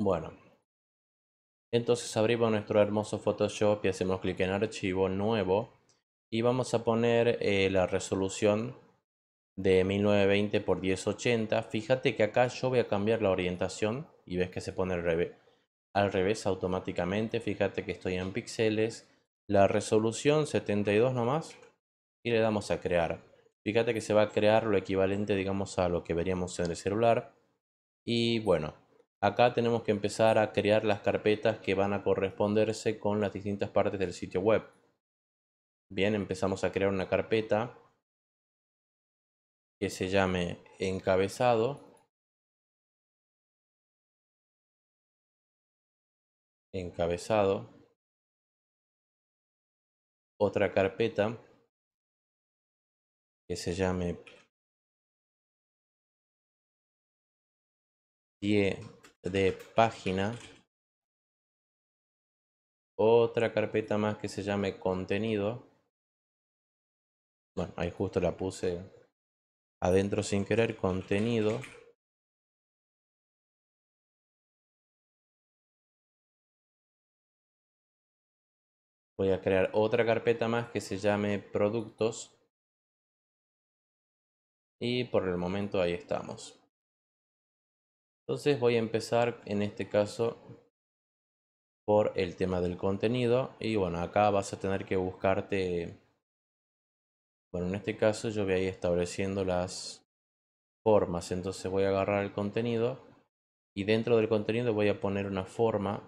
Bueno, entonces abrimos nuestro hermoso Photoshop y hacemos clic en archivo nuevo y vamos a poner eh, la resolución de 1920 x 1080. Fíjate que acá yo voy a cambiar la orientación y ves que se pone al revés, automáticamente. Fíjate que estoy en píxeles. La resolución 72 nomás y le damos a crear. Fíjate que se va a crear lo equivalente digamos a lo que veríamos en el celular. Y bueno, acá tenemos que empezar a crear las carpetas que van a corresponderse con las distintas partes del sitio web. Bien, empezamos a crear una carpeta que se llame encabezado. Encabezado. Otra carpeta que se llame pie de página. Otra carpeta más que se llame contenido. Bueno, ahí justo la puse adentro sin querer, contenido. Voy a crear otra carpeta más que se llame productos. Y por el momento ahí estamos. Entonces voy a empezar en este caso por el tema del contenido. Y bueno, acá vas a tener que buscarte bueno, en este caso yo voy a ir estableciendo las formas. Entonces voy a agarrar el contenido y dentro del contenido voy a poner una forma.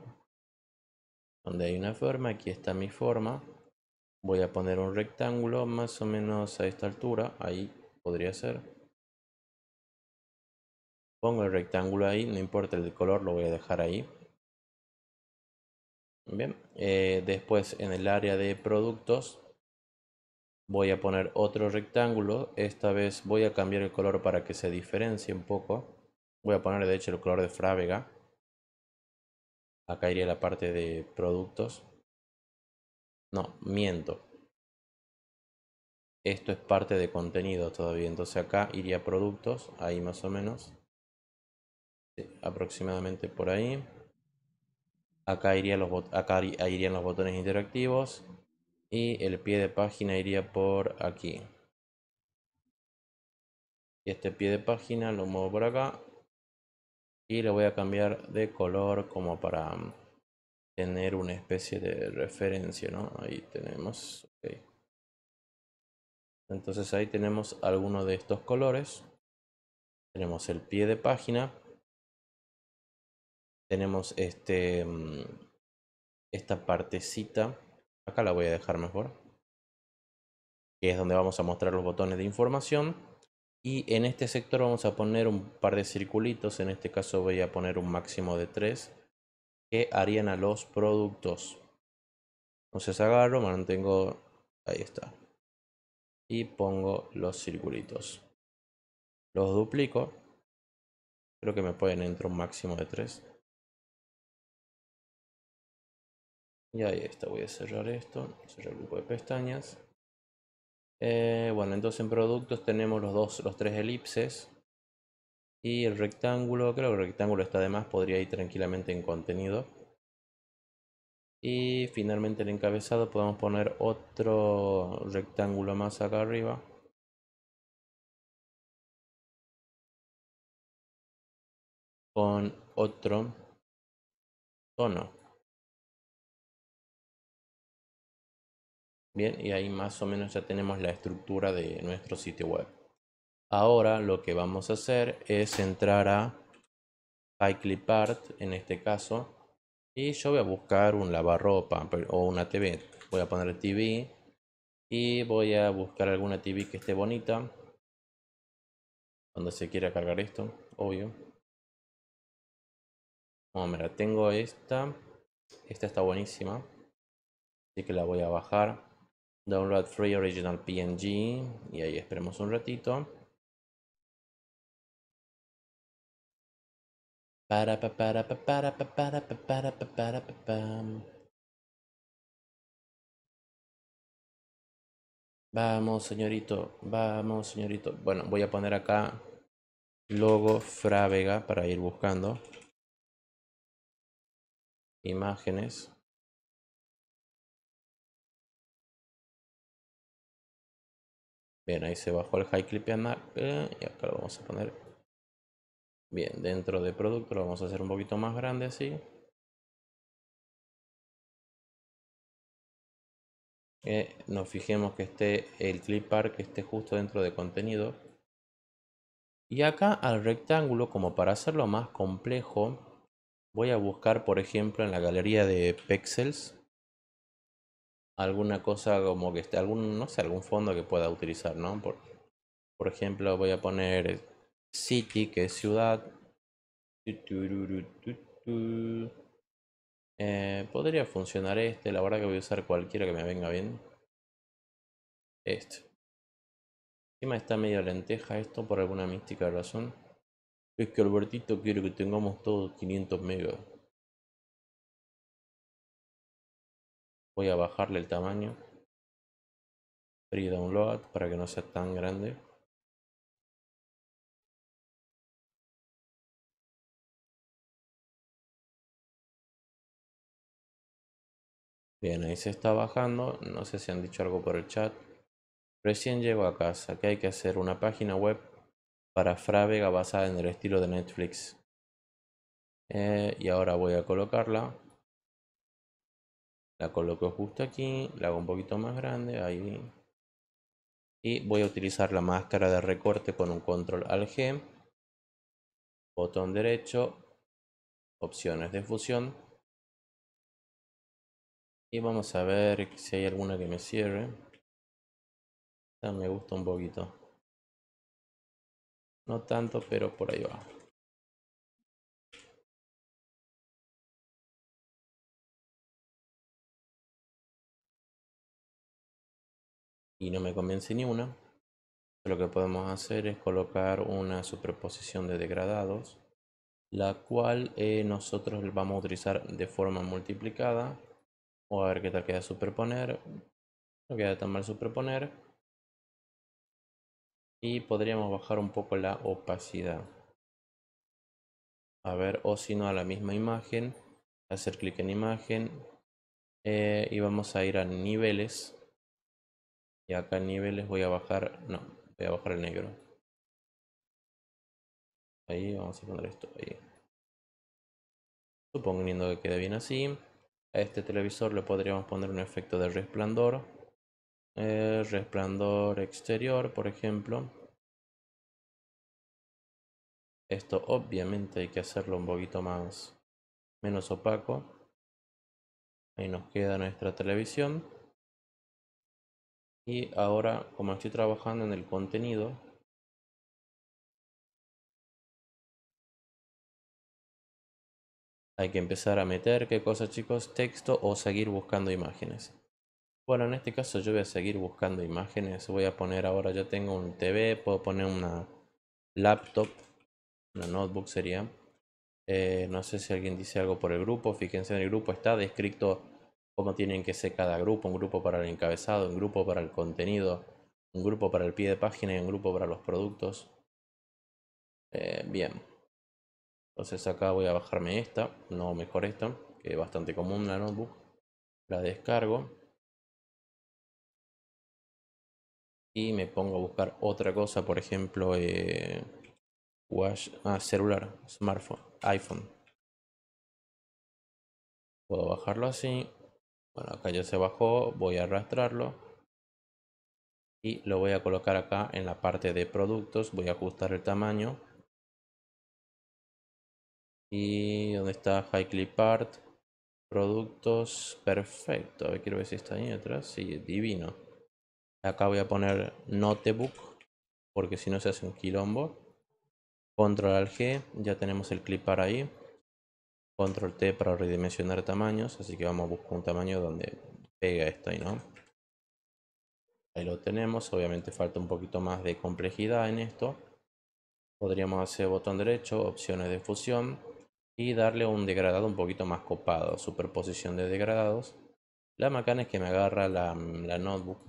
Donde hay una forma, aquí está mi forma. Voy a poner un rectángulo más o menos a esta altura. Ahí podría ser. Pongo el rectángulo ahí, no importa el color, lo voy a dejar ahí. Bien, eh, después en el área de productos voy a poner otro rectángulo. Esta vez voy a cambiar el color para que se diferencie un poco. Voy a poner de hecho el color de Frávega. Acá iría la parte de productos. No, miento. Esto es parte de contenido todavía. Entonces acá iría productos. Ahí más o menos. Aproximadamente por ahí. Acá, iría los, acá irían los botones interactivos y el pie de página iría por aquí. Y este pie de página lo muevo por acá y le voy a cambiar de color como para mm, tener una especie de referencia no ahí tenemos entonces ahí tenemos alguno de estos colores. Tenemos el pie de página tenemos este mm, esta partecita Acá la voy a dejar mejor. Que es donde vamos a mostrar los botones de información. Y en este sector vamos a poner un par de circulitos. En este caso voy a poner un máximo de 3. Que harían a los productos. Entonces agarro, mantengo... Ahí está. Y pongo los circulitos. Los duplico. Creo que me pueden entrar un máximo de 3. Y ahí está, voy a cerrar esto, cerrar el grupo de pestañas. Eh, bueno, entonces en productos tenemos los dos, los tres elipses. Y el rectángulo, creo que el rectángulo está de más, podría ir tranquilamente en contenido. Y finalmente el encabezado podemos poner otro rectángulo más acá arriba. Con otro tono. Y ahí más o menos ya tenemos la estructura de nuestro sitio web. Ahora lo que vamos a hacer es entrar a iClipart en este caso y yo voy a buscar un lavarropa o una TV. Voy a poner TV y voy a buscar alguna TV que esté bonita. Cuando se quiera cargar esto, obvio. Oh, mira, tengo esta. Esta está buenísima. Así que la voy a bajar. Download Free Original PNG. Y ahí esperemos un ratito. Para, para, para, para, para, para, para, para, Vamos, señorito. Vamos, señorito. Bueno, voy a poner acá logo Frávega para ir buscando. imágenes. Bien, ahí se bajó el high clip y acá lo vamos a poner. Bien, dentro de producto lo vamos a hacer un poquito más grande así. Que nos fijemos que esté el clip art que esté justo dentro de contenido. Y acá al rectángulo, como para hacerlo más complejo, voy a buscar, por ejemplo, en la galería de pixels alguna cosa como que esté, algún, no sé, algún fondo que pueda utilizar, ¿no? Por, por ejemplo, voy a poner city, que es ciudad. Eh, podría funcionar este, la verdad que voy a usar cualquiera que me venga bien. Este. Encima está medio lenteja esto por alguna mística razón. Es que Albertito quiere que tengamos todos 500 megas. Voy a bajarle el tamaño. Free download para que no sea tan grande. Bien, ahí se está bajando. No sé si han dicho algo por el chat. Recién llego a casa, que hay que hacer una página web para Frávega basada en el estilo de Netflix. Eh, y ahora voy a colocarla. La coloco justo aquí, la hago un poquito más grande, ahí. Y voy a utilizar la máscara de recorte con un control al G. Botón derecho, opciones de fusión. Y vamos a ver si hay alguna que me cierre. Esta me gusta un poquito. No tanto, pero por ahí va. Y no me convence ni una. Lo que podemos hacer es colocar una superposición de degradados, la cual eh, nosotros vamos a utilizar de forma multiplicada. O a ver qué tal queda superponer. No queda tan mal superponer y podríamos bajar un poco la opacidad a ver o si no a la misma imagen hacer clic en imagen eh, y vamos a ir a niveles y acá en niveles voy a bajar no voy a bajar el negro ahí vamos a poner esto ahí suponiendo que quede bien así a este televisor le podríamos poner un efecto de resplandor eh, resplandor exterior, por ejemplo. Esto obviamente hay que hacerlo un poquito más menos opaco. Ahí nos queda nuestra televisión. Y ahora, como estoy trabajando en el contenido, hay que empezar a meter, ¿qué cosa chicos? Texto o seguir buscando imágenes. Bueno, en este caso yo voy a seguir buscando imágenes. Voy a poner ahora, ya tengo un TV, puedo poner una laptop, una notebook sería. Eh, no sé si alguien dice algo por el grupo. Fíjense en el grupo está descrito cómo tienen que ser cada grupo. Un grupo para el encabezado, un grupo para el contenido, un grupo para el pie de página y un grupo para los productos. Eh, bien. Entonces acá voy a bajarme esta, no mejor esta, que es bastante común la notebook. La descargo. y me pongo a buscar otra cosa, por ejemplo, eh, ah, celular, smartphone, iPhone. Puedo bajarlo así. Bueno, acá ya se bajó, voy a arrastrarlo. Y lo voy a colocar acá en la parte de productos, voy a ajustar el tamaño. Y donde está High Clip Art, productos, perfecto. A ver, quiero ver si está ahí atrás. Sí, divino. Acá voy a poner notebook, porque si no se hace un quilombo. Control G, ya tenemos el clipar ahí. Control T para redimensionar tamaños, así que vamos a buscar un tamaño donde pega esto ahí, ¿no? Ahí lo tenemos, obviamente falta un poquito más de complejidad en esto. Podríamos hacer botón derecho, opciones de fusión y darle un degradado un poquito más copado, superposición de degradados. La macana es que me agarra la, la notebook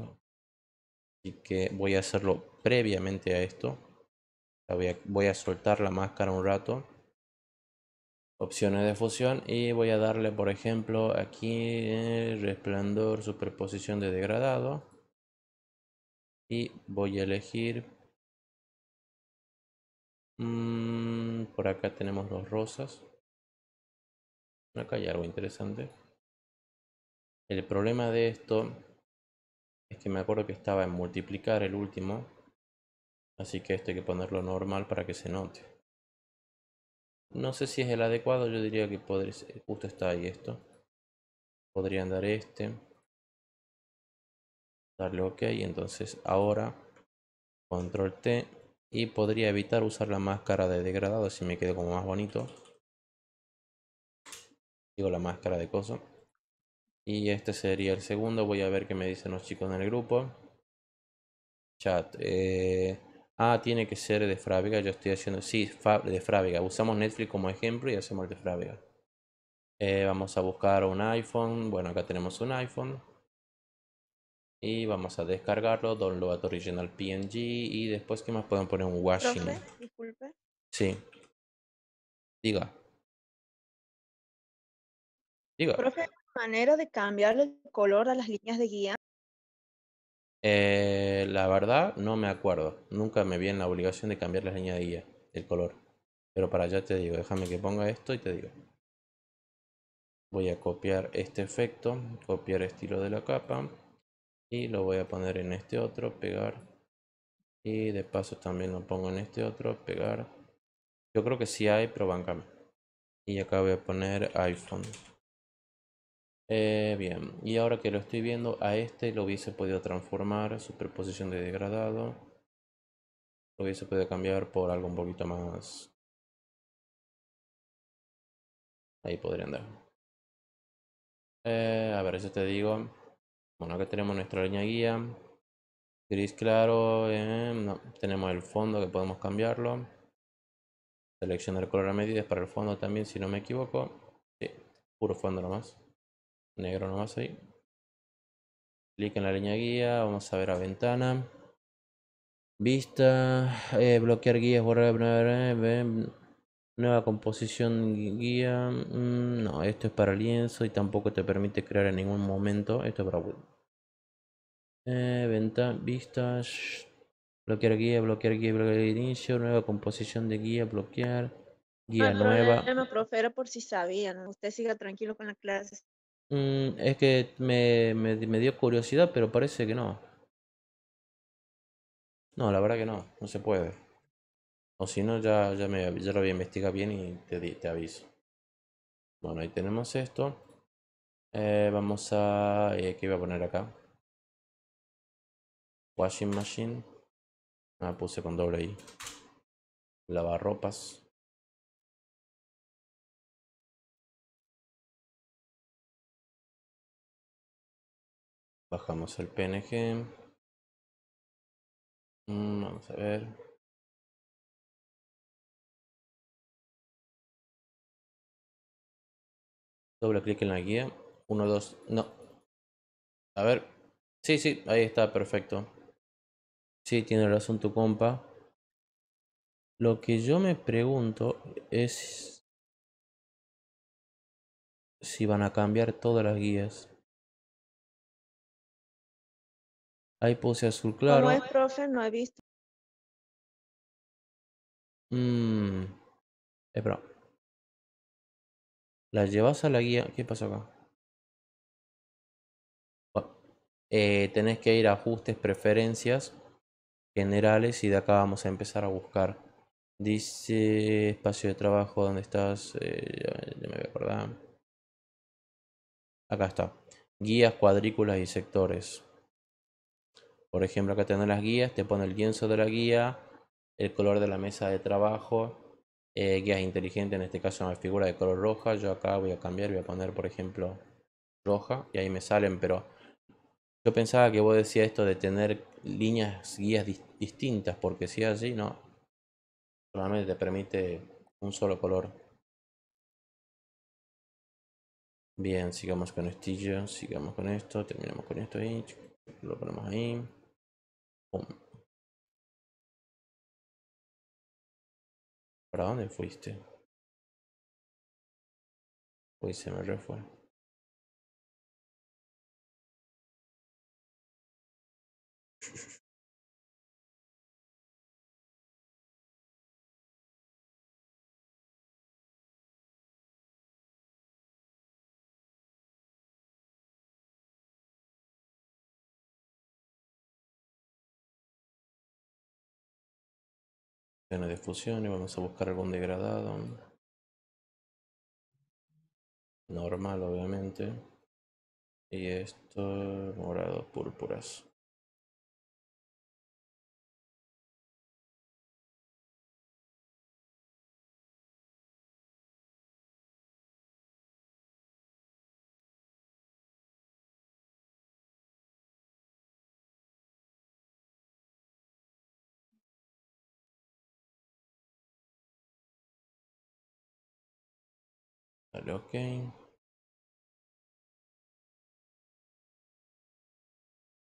Así que voy a hacerlo previamente a esto. Voy a, voy a soltar la máscara un rato. Opciones de fusión y voy a darle por ejemplo aquí resplandor superposición de degradado. Y voy a elegir mm, por acá tenemos los rosas. Acá hay algo interesante. El problema de esto es que me acuerdo que estaba en multiplicar el último así que esto hay que ponerlo normal para que se note no sé si es el adecuado, yo diría que podría ser, justo está ahí esto. Podrían dar este. Darle OK, entonces ahora control T y podría evitar usar la máscara de degradado si me quedo como más bonito. Digo la máscara de coso. Y este sería el segundo, voy a ver qué me dicen los chicos en el grupo. Chat, eh, Ah, tiene que ser de Frávega. Yo estoy haciendo. Sí, de Frávega. Usamos Netflix como ejemplo y hacemos el de Frávega. Eh, vamos a buscar un iPhone. Bueno, acá tenemos un iPhone. Y vamos a descargarlo. Download original PNG. Y después, ¿qué más pueden poner? Un washing. disculpe. Sí. Diga. Diga. Profe, manera de cambiar el color a las líneas de guía. Eh, la verdad, no me acuerdo. Nunca me vi en la obligación de cambiar la línea de guía, el color. Pero para allá te digo, déjame que ponga esto y te digo. Voy a copiar este efecto, copiar estilo de la capa. Y lo voy a poner en este otro, pegar. Y de paso también lo pongo en este otro, pegar. Yo creo que sí hay, pero bancame. Y acá voy a poner iPhone. Eh, bien, y ahora que lo estoy viendo, a este lo hubiese podido transformar, superposición de degradado. Lo hubiese podido cambiar por algo un poquito más... Ahí podría andar. Eh, a ver, yo te digo. Bueno, acá tenemos nuestra línea guía. Gris claro. Eh, tenemos el fondo que podemos cambiarlo. Seleccionar color a medidas para el fondo también, si no me equivoco. Sí, puro fondo nomás negro nomás ahí. Clic en la línea guía, vamos a ver a ventana. Vista, eh, bloquear guías, borrar, nueva composición guía. Mm, no, esto es para lienzo y tampoco te permite crear en ningún momento. Esto es para eh, ventana, vistas, bloquear guía, bloquear guía, bloquear inicio, nueva composición de guía, bloquear. Guía nueva. Problema, profe, era por si sabían. Usted siga tranquilo con las clases. Mm, es que me, me, me dio curiosidad, pero parece que no. No, la verdad que no, no se puede. O si no, ya, ya, me, ya lo voy a investigar bien y te, te aviso. Bueno, ahí tenemos esto. Eh, vamos a... Eh, ¿Qué iba a poner acá? Washing machine. Ah, puse con doble I. Lavarropas. Bajamos el PNG. Mm, vamos a ver. Doble clic en la guía. 1, 2, no. A ver. Sí, sí, ahí está, perfecto. Sí, tiene razón tu compa. Lo que yo me pregunto es si van a cambiar todas las guías. Ahí puse azul claro. ¿Cómo es, profe? No he visto. Mmm. Espera. La llevas a la guía. ¿Qué pasa acá? Eh, tenés que ir a ajustes, preferencias, generales y de acá vamos a empezar a buscar. Dice espacio de trabajo, ¿dónde estás? Eh, ya, me voy a acordar. Acá está. Guías, cuadrículas y sectores. Por ejemplo, acá tenés las guías, te pone el lienzo de la guía, el color de la mesa de trabajo, eh, guías inteligentes, en este caso una figura de color roja. Yo acá voy a cambiar, voy a poner, por ejemplo, roja, y ahí me salen, pero yo pensaba que vos decías esto de tener líneas, guías distintas, porque si así, no. Solamente te permite un solo color. Bien, sigamos con estillo, sigamos con esto, terminamos con esto ahí, lo ponemos ahí. ¿Para dónde fuiste? Uy, se me refue. De difusión y vamos a buscar algún degradado. Normal, obviamente. Y esto, morado, púrpuras. OK.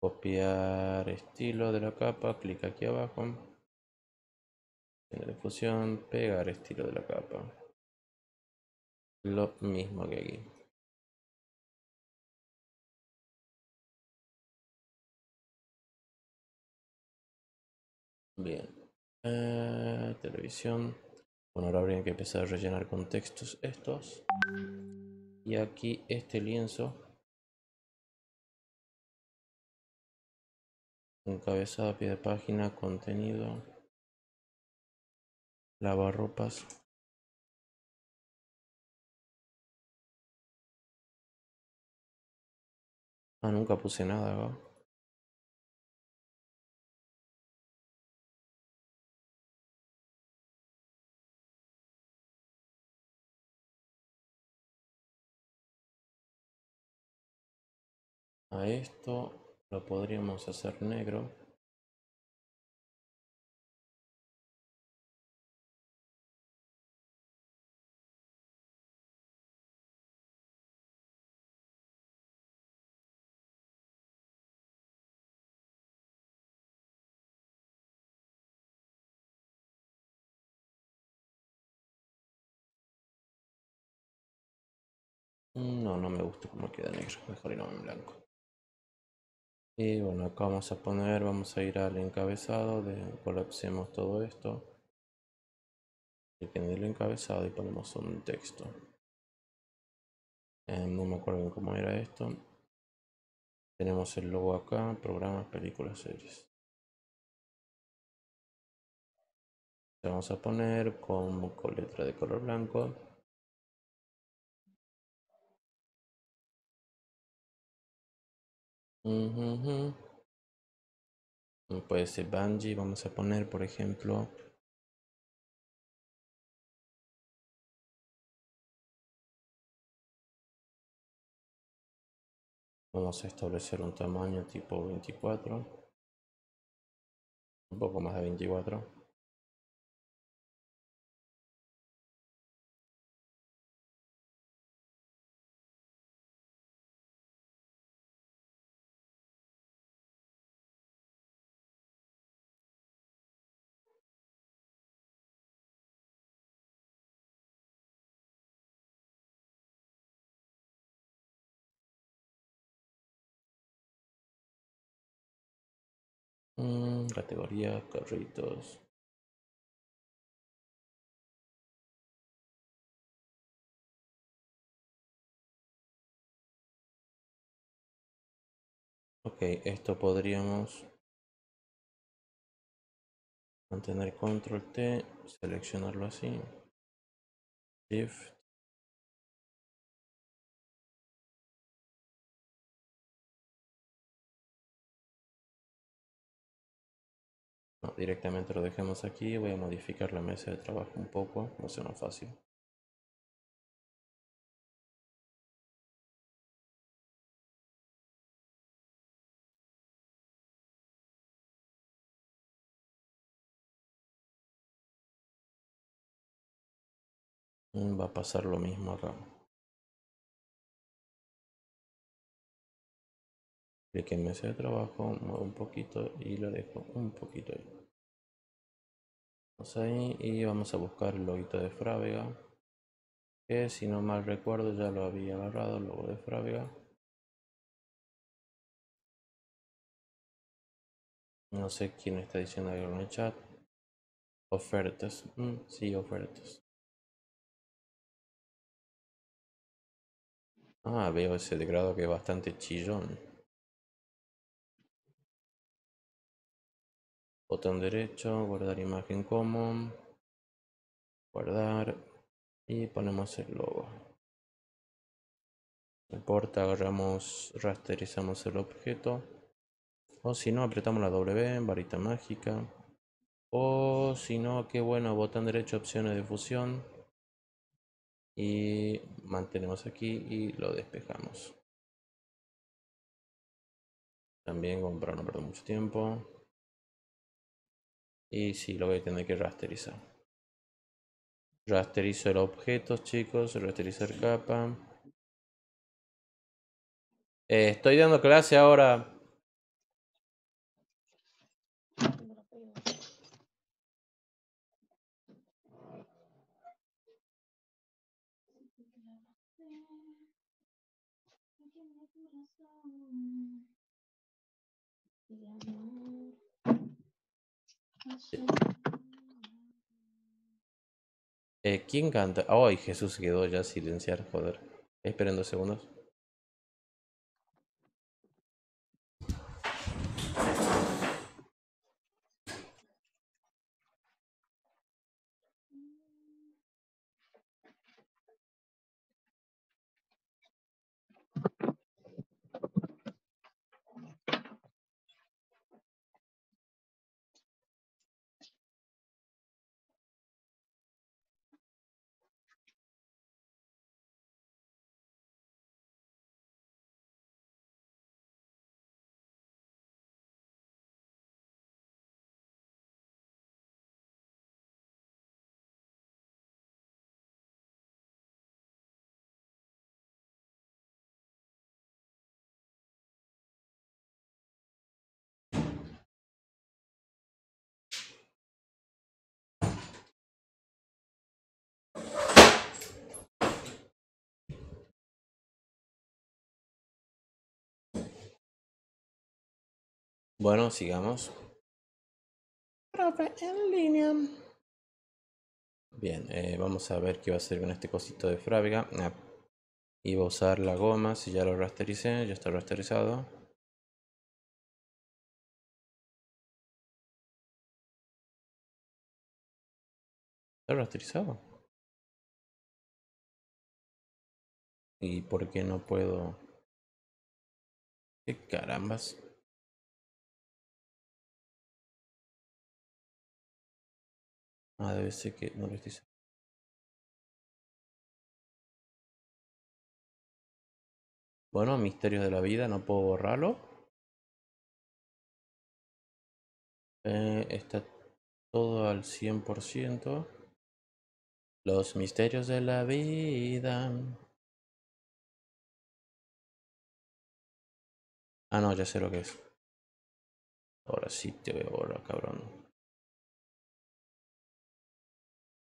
Copiar estilo de la capa, clic aquí abajo. En la difusión, pegar estilo de la capa. Lo mismo que aquí. Bien. Eh, televisión. Bueno, ahora habría que empezar a rellenar con textos estos. Y aquí este lienzo. Encabezado, pie de página, contenido. Lavarropas. Ah, nunca puse nada, ¿va? A esto lo podríamos hacer negro No, no me gusta cómo queda negro. Mejor irlo en blanco. Y bueno, acá vamos a poner, vamos a ir al encabezado, de, colapsemos todo esto. Clic en el encabezado y ponemos un texto. Eh, no me acuerdo cómo era esto. Tenemos el logo acá, programas, películas, series. Vamos a poner con, con letra de color blanco. Puede ser Bungie, vamos a poner por ejemplo. Vamos a establecer un tamaño tipo 24 Un poco más de 24 Mm, categoría, carritos. Ok, esto podríamos mantener control T, seleccionarlo así. Shift directamente lo dejemos aquí. Voy a modificar la mesa de trabajo un poco, no sea más fácil. Mm, va a pasar lo mismo acá. Clic en mesa de trabajo, muevo un poquito y lo dejo un poquito ahí. Vamos ahí y vamos a buscar el loguito de Frávega. Que si no mal recuerdo ya lo había agarrado, el logo de Frávega. No sé quién está diciendo algo en el chat. Ofertas. Mm, sí, ofertas. Ah, veo ese degrado que es bastante chillón. Botón derecho, guardar imagen como. Guardar. Y ponemos el logo. No importa, agarramos, rasterizamos el objeto. O si no, apretamos la W, varita mágica. O si no, qué bueno, botón derecho, opciones de fusión. Y mantenemos aquí y lo despejamos. También como para no perder mucho tiempo. Y sí, lo voy a tener que rasterizar. Rasterizo el objeto, chicos. Rasterizar capa. Eh, estoy dando clase ahora. Eh, ¿Quién canta? Ay, Jesús quedó ya silenciar, joder. Esperen dos segundos. Bueno, sigamos. Profe, en línea. Bien, eh, vamos a ver qué va a hacer con este cosito de Frávega. Ah, iba a usar la goma, si ya lo rastericé, ya está rasterizado. ¿Está rasterizado? ¿Y por qué no puedo? ¿Qué carambas? Ah, debe ser que no lo estoy Bueno, misterios de la vida, no puedo borrarlo. Eh, está todo al 100%. Los misterios de la vida. Ah, no, ya sé lo que es. Ahora sí te voy a borrar, cabrón.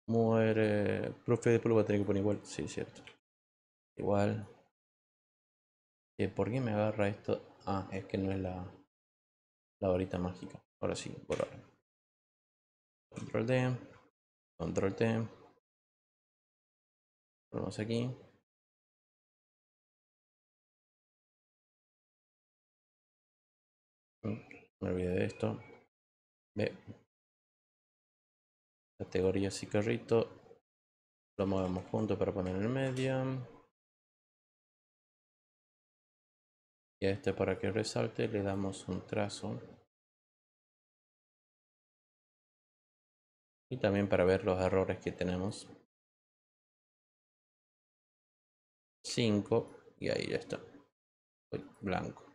Muere. Profe, después lo voy a tener que poner igual. Sí, cierto. Igual. Eh, ¿Por qué me agarra esto? Ah, es que no es la, la varita mágica. Ahora sí, borrar. Control D. Control T. Ponemos aquí. Mm, me olvidé de esto. Ve. Categoría y carrito. Lo movemos junto para poner el medio. Y a este para que resalte le damos un trazo. Y también para ver los errores que tenemos. 5 y ahí ya está. blanco.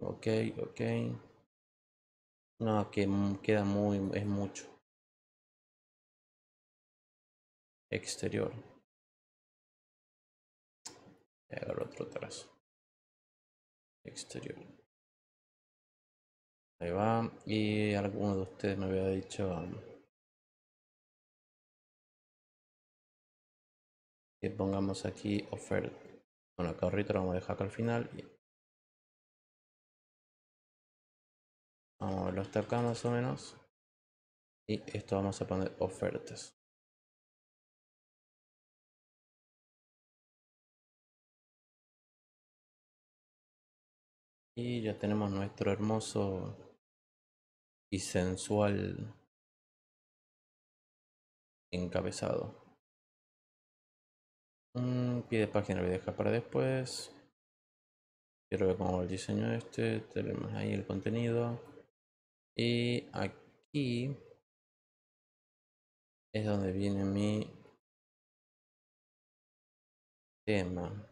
Ok, ok. No, que queda muy, es mucho. Exterior. Y agarro otro trazo. Exterior. Ahí va. Y alguno de ustedes me había dicho Que pongamos aquí oferta. Bueno, acá ahorita lo vamos a dejar acá al final. Vamos a verlo hasta acá más o menos. Y esto vamos a poner ofertas. Y ya tenemos nuestro hermoso y sensual encabezado. Un pie de página lo voy a dejar para después. Quiero ver cómo va el diseño este. Tenemos ahí el contenido. Y aquí es donde viene mi tema.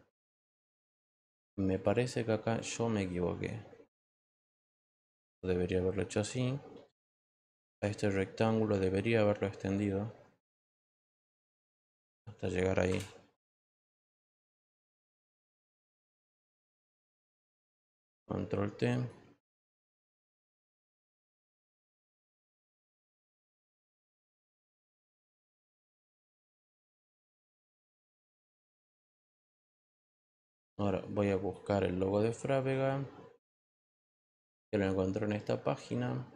Me parece que acá yo me equivoqué. Debería haberlo hecho así. A este rectángulo debería haberlo extendido. Hasta llegar ahí. Control T. Ahora voy a buscar el logo de Frávega. Que lo encuentro en esta página.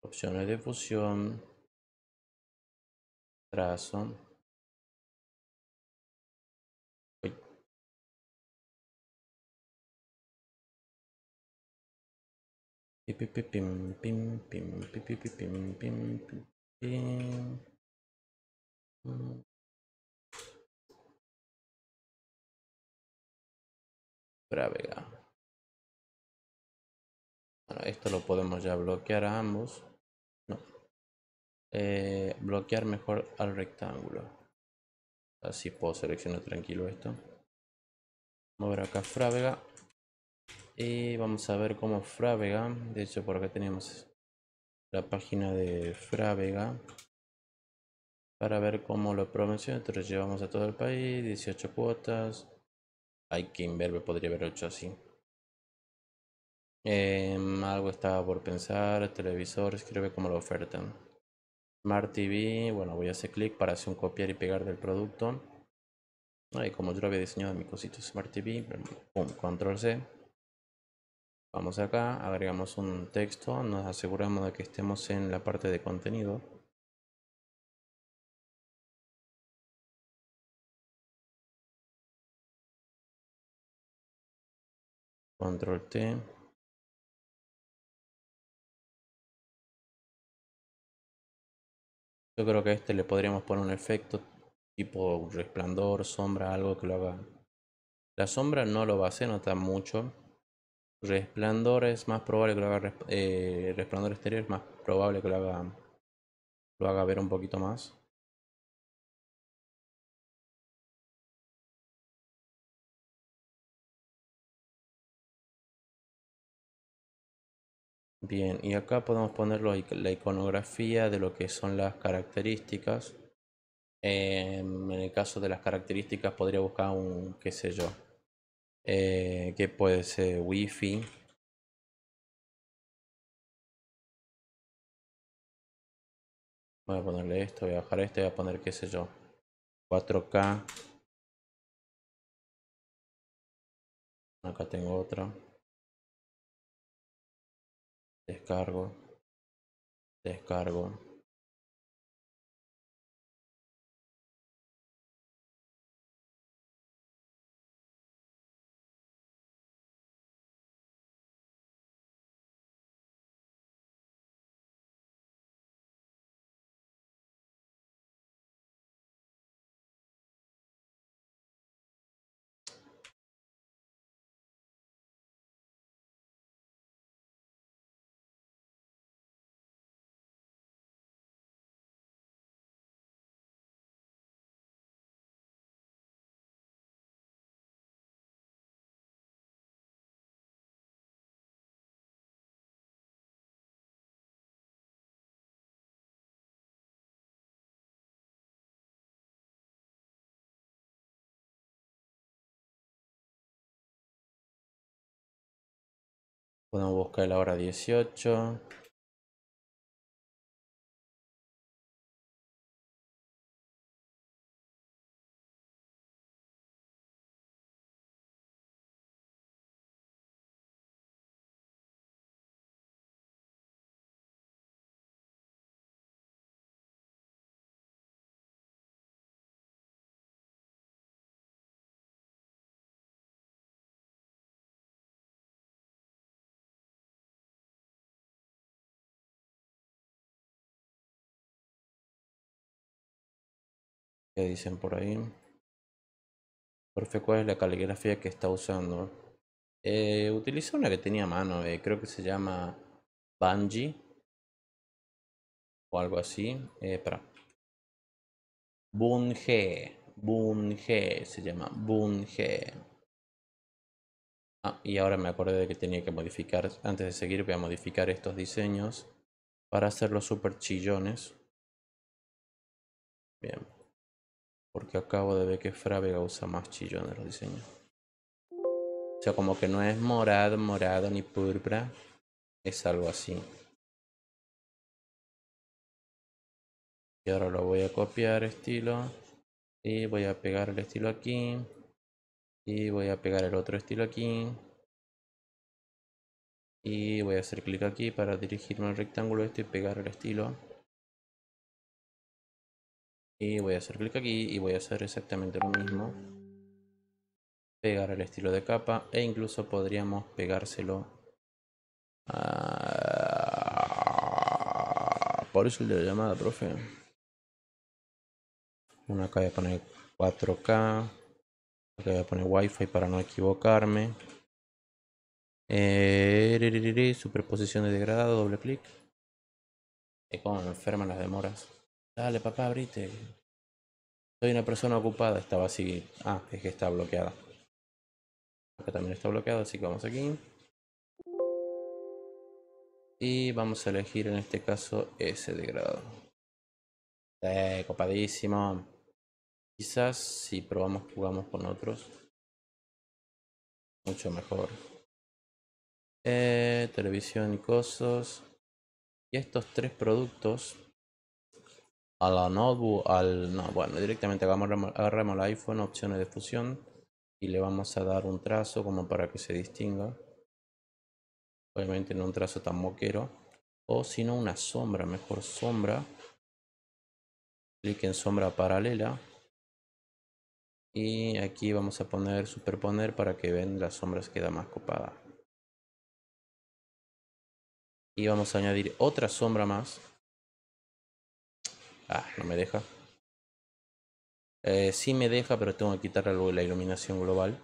Opciones de fusión trazo Bravega. Bueno, esto lo podemos ya bloquear a ambos. Eh, bloquear mejor al rectángulo. Así puedo seleccionar tranquilo esto. Mover acá Frávega. Y vamos a ver cómo Frávega. De hecho, por acá tenemos la página de Frávega. Para ver cómo lo promociona. Entonces llevamos a todo el país. 18 cuotas. Hay que inverbe podría haber hecho así. Em, algo estaba por pensar. Televisor. Escribe cómo lo ofertan. Smart TV, bueno, voy a hacer clic para hacer un copiar y pegar del producto. Ahí como yo lo había diseñado en mi cosito Smart TV, pum, control C. Vamos acá, agregamos un texto, nos aseguramos de que estemos en la parte de contenido. Control T. Yo creo que a este le podríamos poner un efecto tipo resplandor, sombra, algo que lo haga. La sombra no lo va a hacer notar mucho. Resplandor es más probable que lo haga. Eh, resplandor exterior es más probable que lo haga. Lo haga ver un poquito más. Bien, y acá podemos poner la iconografía de lo que son las características. Em, en el caso de las características podría buscar un, qué sé yo, eh, que puede ser wifi. Voy a ponerle esto, voy a bajar esto, voy a poner qué sé yo, 4K. Acá tengo otra descargo, descargo. Podemos buscar la hora 18. ¿Qué dicen por ahí? Profe, ¿cuál es la caligrafía que está usando? Eh, una que tenía a mano, eh, creo que se llama Bungie o algo así. Eh, espera. Bunge, Bunge se llama Bunge. Ah, y ahora me acordé de que tenía que modificar, antes de seguir voy a modificar estos diseños para hacerlos super chillones. Bien. Porque acabo de ver que Frávega usa más chillones los diseños. O sea, como que no es morado, morado ni púrpura. Es algo así. Y ahora lo voy a copiar estilo. Y voy a pegar el estilo aquí. Y voy a pegar el otro estilo aquí. Y voy a hacer clic aquí para dirigirme al rectángulo este y pegar el estilo. Y voy a hacer clic aquí y voy a hacer exactamente lo mismo. Pegar el estilo de capa e incluso podríamos pegárselo. A... Por eso el de la llamada, profe. Una acá voy a poner 4K. Acá voy a poner Wi-Fi para no equivocarme. Eh, superposición de degradado, doble clic. Y como me enferman las demoras. Dale, papá, abrite. Soy una persona ocupada. Estaba así. Ah, es que está bloqueada. Acá también está bloqueado, así que vamos aquí. Y vamos a elegir en este caso ese degradado. Eh, copadísimo. Quizás si probamos, jugamos con otros. Mucho mejor. Eh, televisión y cosas. Y estos tres productos a la notebook, al... No, bueno, directamente agarramos, agarramos el iPhone, opciones de fusión y le vamos a dar un trazo como para que se distinga. Obviamente no un trazo tan moquero. O si no una sombra, mejor sombra. Clic en sombra paralela. Y aquí vamos a poner superponer para que ven las sombras queda más copada. Y vamos a añadir otra sombra más Ah, no me deja. Eh, sí me deja, pero tengo que quitar algo de la iluminación global.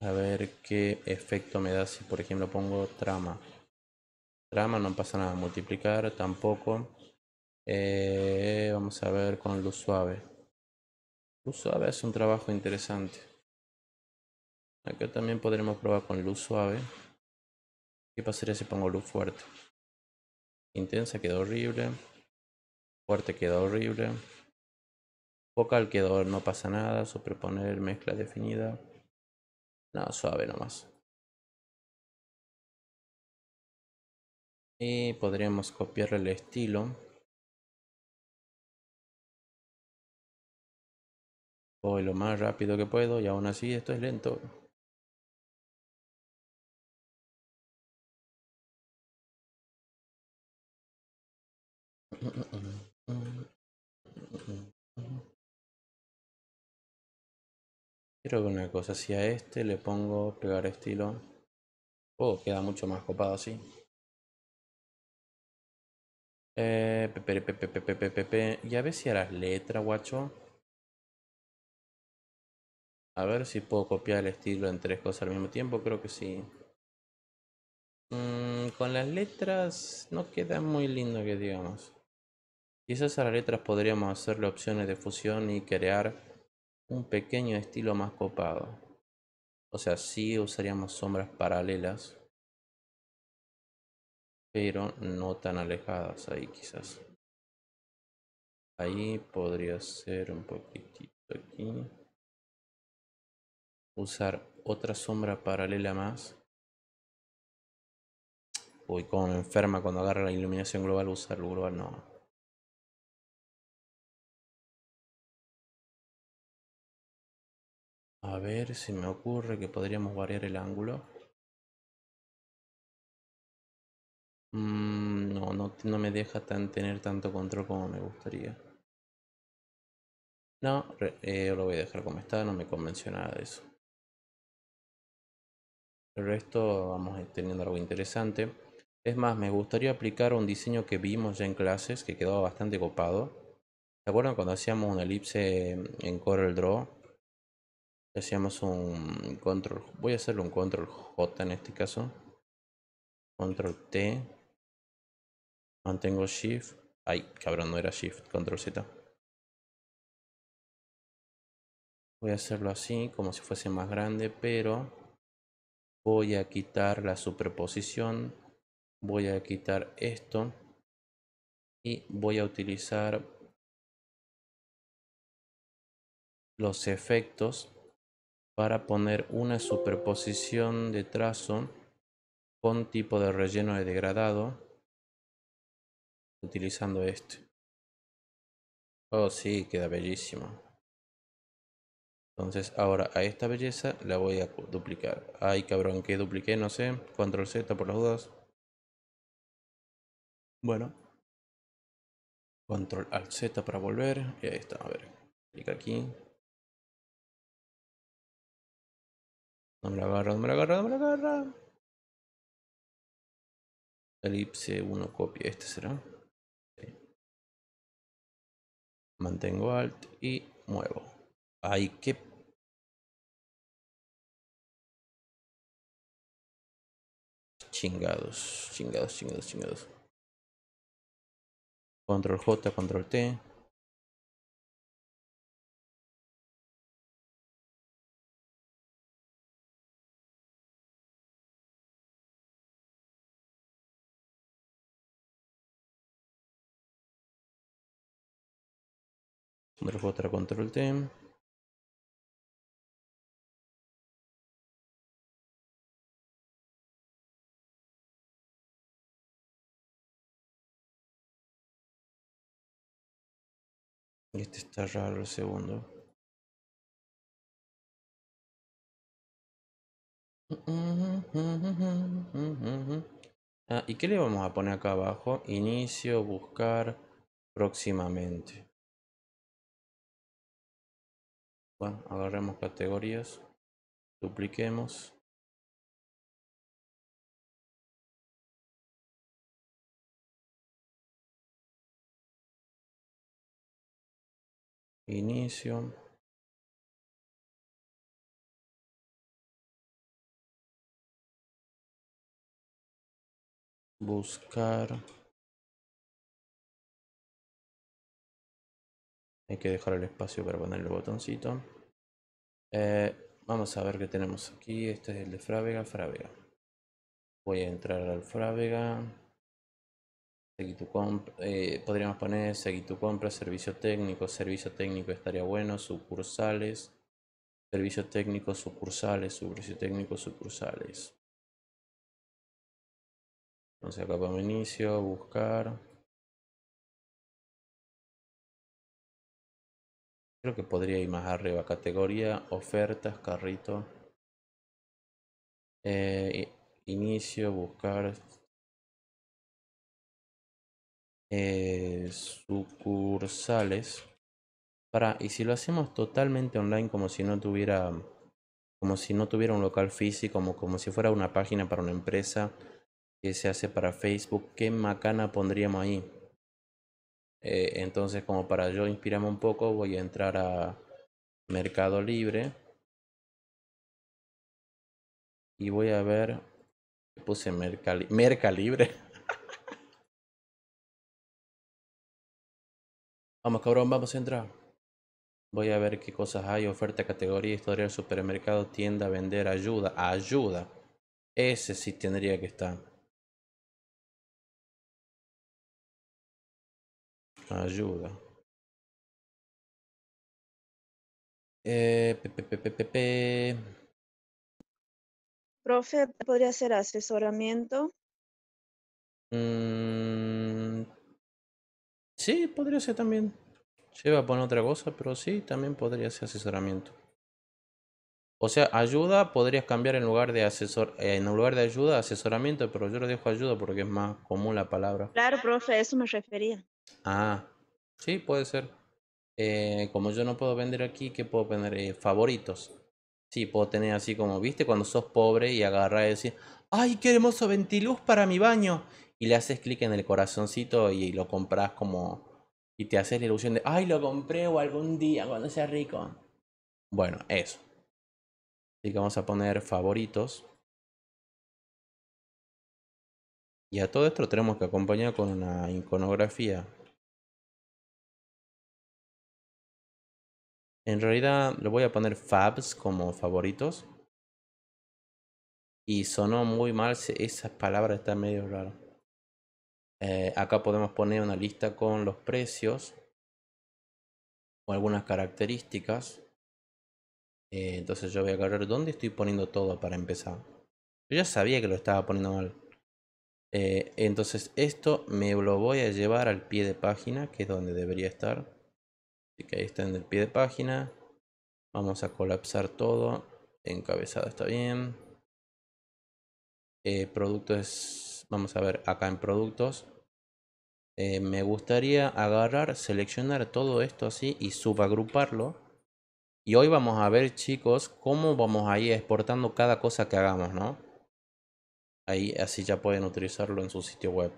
A ver qué efecto me da si por ejemplo pongo trama. Trama no pasa nada, multiplicar tampoco. Eh, vamos a ver con luz suave. Luz suave es un trabajo interesante. Acá también podremos probar con luz suave. ¿Qué pasaría si pongo luz fuerte? Intensa quedó horrible. Fuerte quedó horrible. Focal quedó, no pasa nada. Superponer, mezcla definida. No, suave nomás. Y podríamos copiar el estilo. Voy lo más rápido que puedo y aún así esto es lento. Quiero que una cosa, si a este le pongo pegar estilo, oh, queda mucho más copado así. Eh, y a ver si a las letras, guacho. A ver si puedo copiar el estilo en tres cosas al mismo tiempo, creo que sí. Mm, con las letras no queda muy lindo que digamos. Quizás a las letras podríamos hacerle opciones de fusión y crear un pequeño estilo más copado. O sea, sí usaríamos sombras paralelas, pero no tan alejadas ahí quizás. Ahí podría ser un poquitito aquí. usar otra sombra paralela más. Uy, como enferma cuando agarra la iluminación global, usar global no. A ver si me ocurre que podríamos variar el ángulo. Mm, no, no, me deja tener tanto control como me gustaría. No, eh, lo voy a dejar como está, no me convenció nada de eso. El resto vamos teniendo algo interesante. Es más, me gustaría aplicar un diseño que vimos ya en clases, que quedaba bastante copado. ¿Se acuerdan cuando hacíamos una elipse en Corel Draw? Hacíamos un control, voy a hacerle un control J en este caso. Control T. Mantengo Shift. Ay, cabrón, no era Shift, Control Z. Voy a hacerlo así, como si fuese más grande, pero voy a quitar la superposición. Voy a quitar esto. Y voy a utilizar los efectos para poner una superposición de trazo con tipo de relleno de degradado utilizando este. Oh sí, queda bellísimo. Entonces ahora a esta belleza la voy a duplicar. Ay cabrón, que dupliqué, no sé. Control Z por las dudas. Bueno. Control Alt Z para volver. Y ahí está, a ver. Clic aquí. No me la agarra, no me la agarra, no me la agarra. Elipse 1 copia, este será. Mantengo Alt y muevo. Ay, qué Chingados, chingados, chingados, chingados. Control J, control T. J, control T. Este está raro el segundo. Ah, ¿y qué le vamos a poner acá abajo? Inicio, buscar próximamente. Agarremos categorías, dupliquemos. inicio buscar hay que dejar el espacio para poner el botoncito. Eh, vamos a ver qué tenemos aquí. Este es el de Frávega, Frávega. Voy a entrar al Frávega. Eh, podríamos poner seguir tu compra, servicio técnico, servicio técnico estaría bueno, sucursales, servicio técnico, sucursales, servicio técnico, sucursales. Entonces acá vamos inicio, buscar. Que podría ir más arriba, categoría, ofertas, carrito. Eh, inicio, buscar, eh, sucursales. Para, y si lo hacemos totalmente online como si no tuviera como si no tuviera un local físico, como, como si fuera una página para una empresa que se hace para Facebook, ¿qué macana pondríamos ahí? Eh, entonces, como para yo inspirarme un poco, voy a entrar a Mercado Libre y voy a ver, puse Mercali Mercalibre. Vamos cabrón, vamos a entrar. Voy a ver qué cosas hay. Oferta, categoría, historial, supermercado, tienda, vender, ayuda. Ayuda. Ese sí tendría que estar. Ayuda. Eh, Profe, podría ser asesoramiento. Mm, sí, podría ser también. Se iba a poner otra cosa, pero sí, también podría ser asesoramiento. O sea, ayuda podrías cambiar en lugar de asesor, en lugar de ayuda, asesoramiento, pero yo lo dejo ayuda porque es más común la palabra. Claro, profe, a eso me refería. Ah, sí, puede ser. Eh, como yo no puedo vender aquí, ¿qué puedo poner? Eh, favoritos. Sí, puedo tener así como, ¿viste? Cuando sos pobre y agarras y decís, ¡ay, qué hermoso ventiluz para mi baño! Y le haces clic en el corazoncito y lo compras como... Y te haces la ilusión de, ¡ay, lo compré o algún día cuando sea rico! Bueno, eso. Así que vamos a poner favoritos. Y a todo esto lo tenemos que acompañar con una iconografía. En realidad le voy a poner fabs como favoritos. Y sonó muy mal, esas palabras están medio raras. Eh, acá podemos poner una lista con los precios o algunas características. Eh, entonces yo voy a agarrar dónde estoy poniendo todo para empezar. Yo ya sabía que lo estaba poniendo mal. Eh, entonces esto me lo voy a llevar al pie de página, que es donde debería estar. Así que ahí está en el pie de página. Vamos a colapsar todo. Encabezado está bien. Eh, productos, vamos a ver acá en productos. me gustaría agarrar, seleccionar todo esto así y subagruparlo y hoy vamos a ver, chicos, cómo vamos a ir exportando cada cosa que hagamos, ¿no? Ahí así ya pueden utilizarlo en su sitio web.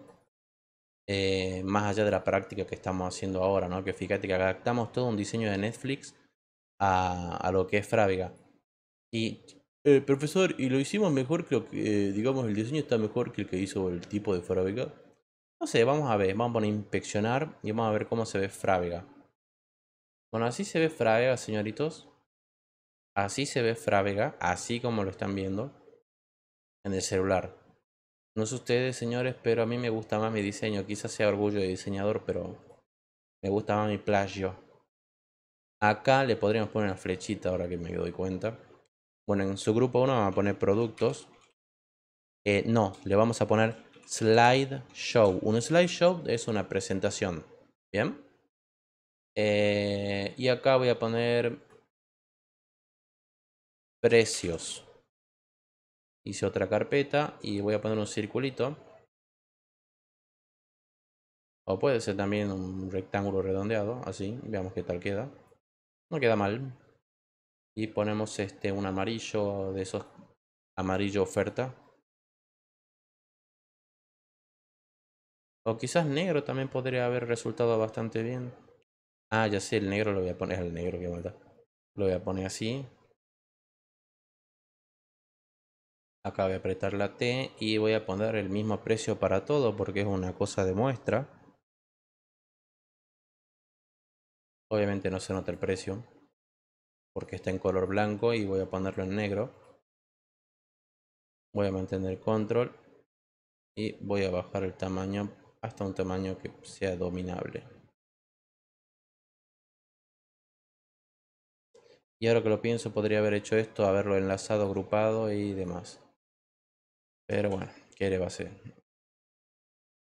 Eh, más allá de la práctica que estamos haciendo ahora, ¿no? Que fíjate que adaptamos todo un diseño de Netflix a, lo que es Frávega. Y, eh, profesor, ¿y lo hicimos mejor que que, digamos, el diseño está mejor que el que hizo el tipo de Frávega? No sé, vamos a ver, vamos a inspeccionar y vamos a ver cómo se ve Frávega. Bueno, así se ve Frávega, señoritos. Así se ve Frávega, así como lo están viendo en el celular. No sé ustedes, señores, pero a mí me gusta más mi diseño. Quizás sea orgullo de diseñador, pero me gusta más mi plagio. Acá le podríamos poner una flechita ahora que me doy cuenta. Bueno, en su grupo 1 vamos a poner productos. Eh, no, le vamos a poner slide show. Un slide show es una presentación. ¿Bien? Eh, y acá voy a poner precios. Hice otra carpeta y voy a poner un circulito. O puede ser también un rectángulo redondeado, así, veamos qué tal queda. No queda mal. Y ponemos este un amarillo de esos amarillo oferta. O quizás negro también podría haber resultado bastante bien. Ah, ya sé, el negro lo voy a poner, el negro que maldad. Lo voy a poner así. Acá voy a apretar la T y voy a poner el mismo precio para todo porque es una cosa de muestra. Obviamente no se nota el precio porque está en color blanco y voy a ponerlo en negro. Voy a mantener control y voy a bajar el tamaño hasta un tamaño que sea dominable. Y ahora que lo pienso, podría haber hecho esto, haberlo enlazado, agrupado y demás. Pero bueno, ¿qué le va a hacer?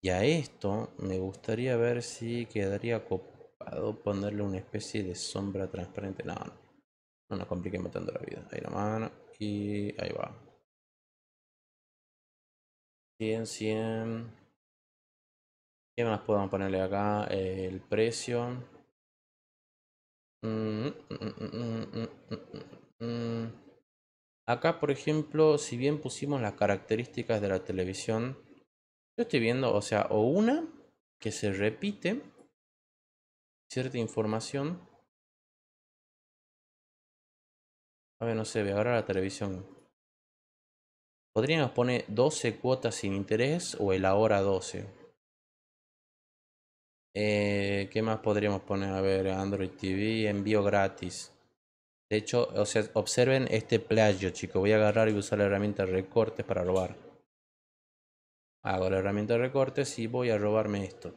Y a esto me gustaría ver si quedaría copado ponerle una especie de sombra transparente. No, no, no nos compliquemos tanto la vida. Ahí la mano y ahí va. 100, 100. ¿Qué más podemos ponerle acá? el precio. Mm, mm, mm, Acá, por ejemplo, si bien pusimos las características de la televisión, yo estoy viendo, o sea, o una que se repite cierta información. A ver, no sé, ve ahora la televisión. Podríamos poner 12 cuotas sin interés o el ahora 12. Eh, ¿Qué más podríamos poner? A ver, Android TV, envío gratis. De hecho, o sea, observen este plagio, chicos. Voy a agarrar y usar la herramienta recortes para robar. Hago la herramienta recortes y voy a robarme esto.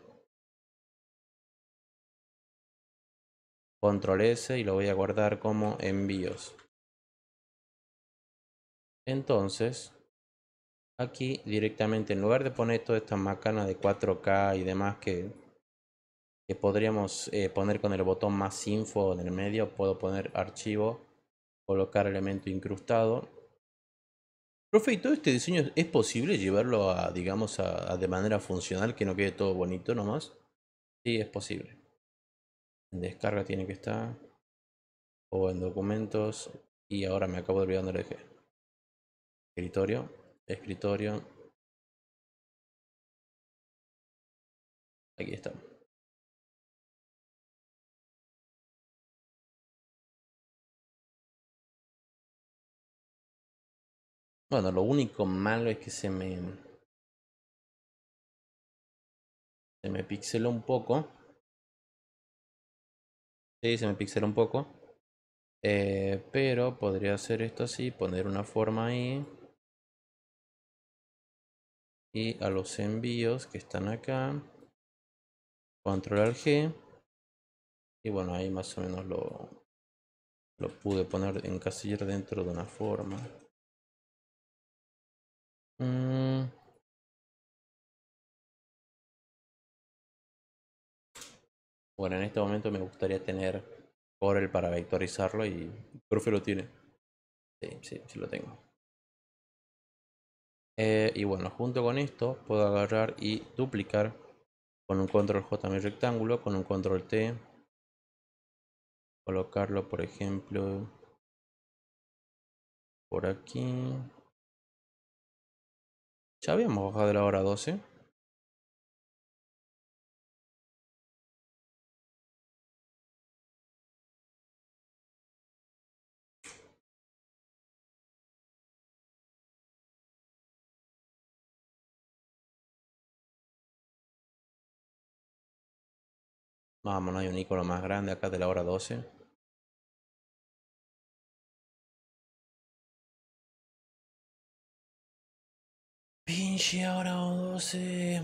Control S y lo voy a guardar como envíos. Entonces, aquí directamente, en lugar de poner toda esta macana de 4K y demás que, que podríamos eh, poner con el botón más info en el medio, puedo poner archivo, colocar elemento incrustado. Profe, ¿y todo este diseño es posible llevarlo a, digamos, a, de manera funcional, que no quede todo bonito nomás? Sí, es posible. En descarga tiene que estar. O en documentos. Y ahora me acabo de olvidar dónde lo dejé. Escritorio. Escritorio. Aquí está. Bueno, lo único malo es que se me... Se me pixeló un poco. Sí, se me pixeló un poco. Eh, pero podría hacer esto así, poner una forma ahí. Y a los envíos que están acá. Control G. Y bueno, ahí más o menos lo, lo pude poner en casilla dentro de una forma. Mm. Bueno, en este momento me gustaría tener Corel para vectorizarlo y profe lo tiene. Sí, sí, sí lo tengo. Eh, y bueno, junto con esto puedo agarrar y duplicar con un control J mi rectángulo, con un control T. Colocarlo, por ejemplo, por aquí. Ya habíamos bajado de la hora 12. Vamos, no hay un icono más grande acá de la hora 12. Pinche hora 12.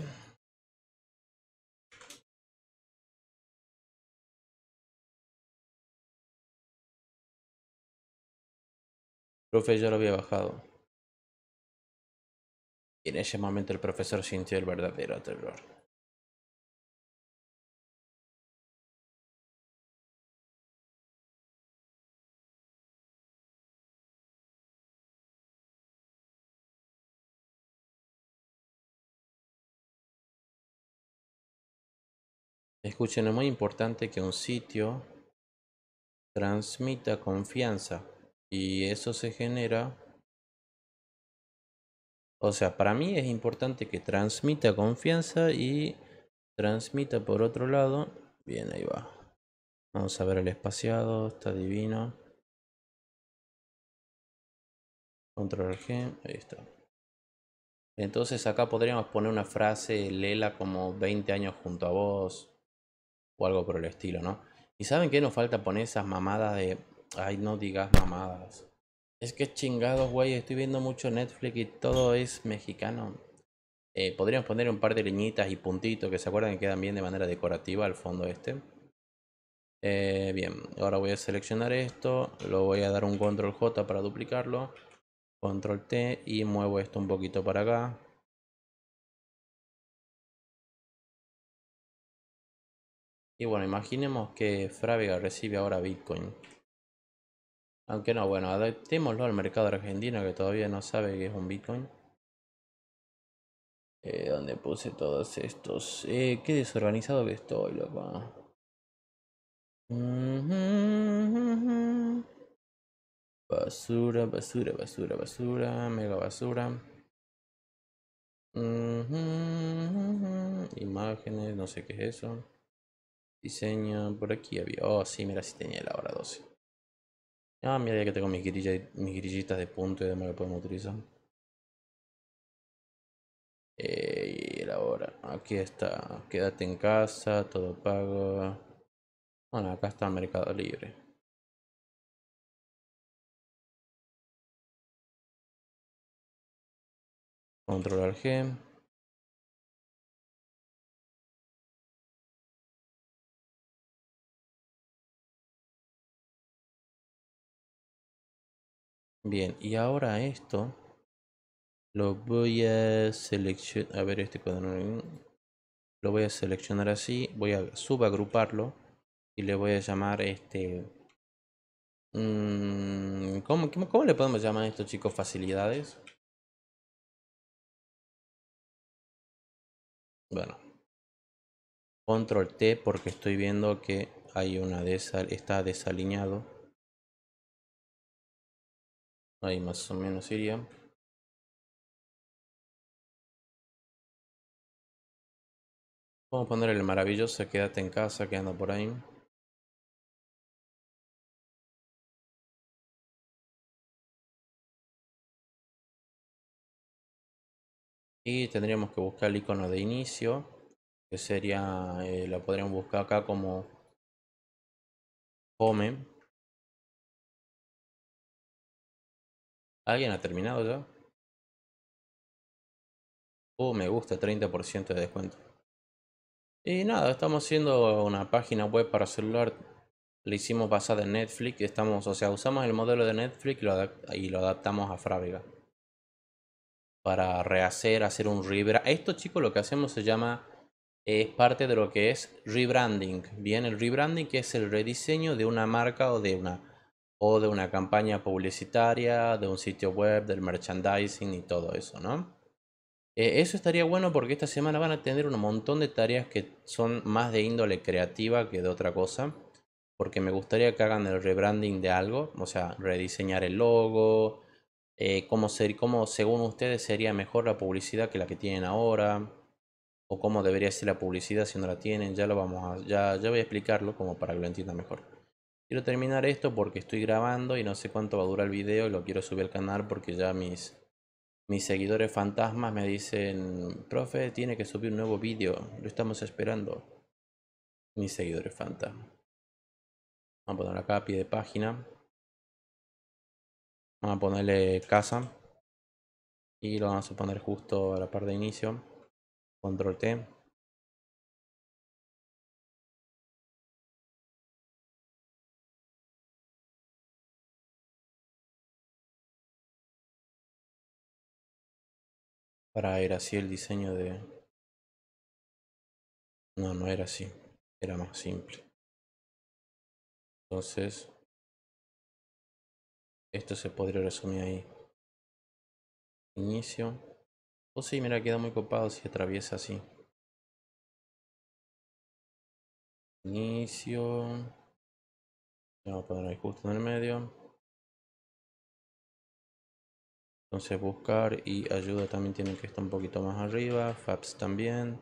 Profe, ya lo había bajado. Y en ese momento el profesor sintió el verdadero terror. Escuchen, es muy importante que un sitio transmita confianza y eso se genera o sea, para mí es importante que transmita confianza y transmita por otro lado. Bien, ahí va. Vamos a ver el espaciado, está divino. Control G, ahí está. Entonces acá podríamos poner una frase, Lela como 20 años junto a vos o algo por el estilo, ¿no? Y saben que nos falta poner esas mamadas de, ay, no digas mamadas. Es que chingados, güey, estoy viendo mucho Netflix y todo es mexicano. Eh, podríamos poner un par de leñitas y puntitos que se acuerdan que quedan bien de manera decorativa al fondo este. Eh, bien, ahora voy a seleccionar esto, lo voy a dar un control J para duplicarlo, control T y muevo esto un poquito para acá. Y bueno, imaginemos que Frávega recibe ahora Bitcoin. Aunque no, bueno, adaptémoslo al mercado argentino que todavía no sabe qué es un Bitcoin. Eh, donde puse todos estos. Eh, qué desorganizado que estoy, loco. Basura, basura, basura, basura, mega basura. Imágenes, no sé qué es eso. Diseño, por aquí había. Oh, sí, mira, si tenía la hora 12. Ah, mira, ya que tengo mis, grillitas de punto y demás que podemos utilizar. Eh, y la hora. Aquí está. Quédate en casa, todo pago. Bueno, acá está Mercado Libre. Controlar G. Bien, y ahora esto lo voy a seleccionar. A ver, este cuaderno. Lo voy a seleccionar así. Voy a subagruparlo. Y le voy a llamar este. Mm, ¿cómo, ¿Cómo le podemos llamar a estos chicos? Facilidades. Bueno. Control T porque estoy viendo que hay una desal está desalineado. Ahí más o menos iría. Vamos a poner el maravilloso Quédate en casa que anda por ahí. Y tendríamos que buscar el icono de inicio, que sería, eh, lo podríamos buscar acá como home. ¿Alguien ha terminado ya? Uh, me gusta, 30% de descuento. Y nada, estamos haciendo una página web para celular. Le hicimos basada en Netflix. Estamos, o sea, usamos el modelo de Netflix y lo, adaptamos a Frávega para rehacer, hacer un rebrand. Esto chicos lo que hacemos se llama, es parte de lo que es rebranding. Bien, el rebranding que es el rediseño de una marca o de una, o de una campaña publicitaria, de un sitio web, del merchandising y todo eso, ¿no? Eh, eso estaría bueno porque esta semana van a tener un montón de tareas que son más de índole creativa que de otra cosa. Porque me gustaría que hagan el rebranding de algo, o sea, rediseñar el logo, eh, cómo, ser, cómo según ustedes sería mejor la publicidad que la que tienen ahora, o cómo debería ser la publicidad si no la tienen, ya lo vamos a, ya, ya voy a explicarlo como para que lo entiendan mejor. Quiero terminar esto porque estoy grabando y no sé cuánto va a durar el video lo quiero subir al canal porque ya mis, mis seguidores fantasmas me dicen, profe, tiene que subir un nuevo vídeo, lo estamos esperando. Mis seguidores fantasmas. Vamos a poner acá pie de página. Vamos a ponerle casa. Y lo vamos a poner justo a la parte de inicio. Control T. Para ir así el diseño de... No, no era así. Era más simple. Entonces, esto se podría resumir ahí. Inicio. O oh, sí, mira, queda muy copado si atraviesa así. Inicio. Vamos a poner ahí justo en el medio. Entonces buscar y ayuda también tiene que estar un poquito más arriba. Fabs también.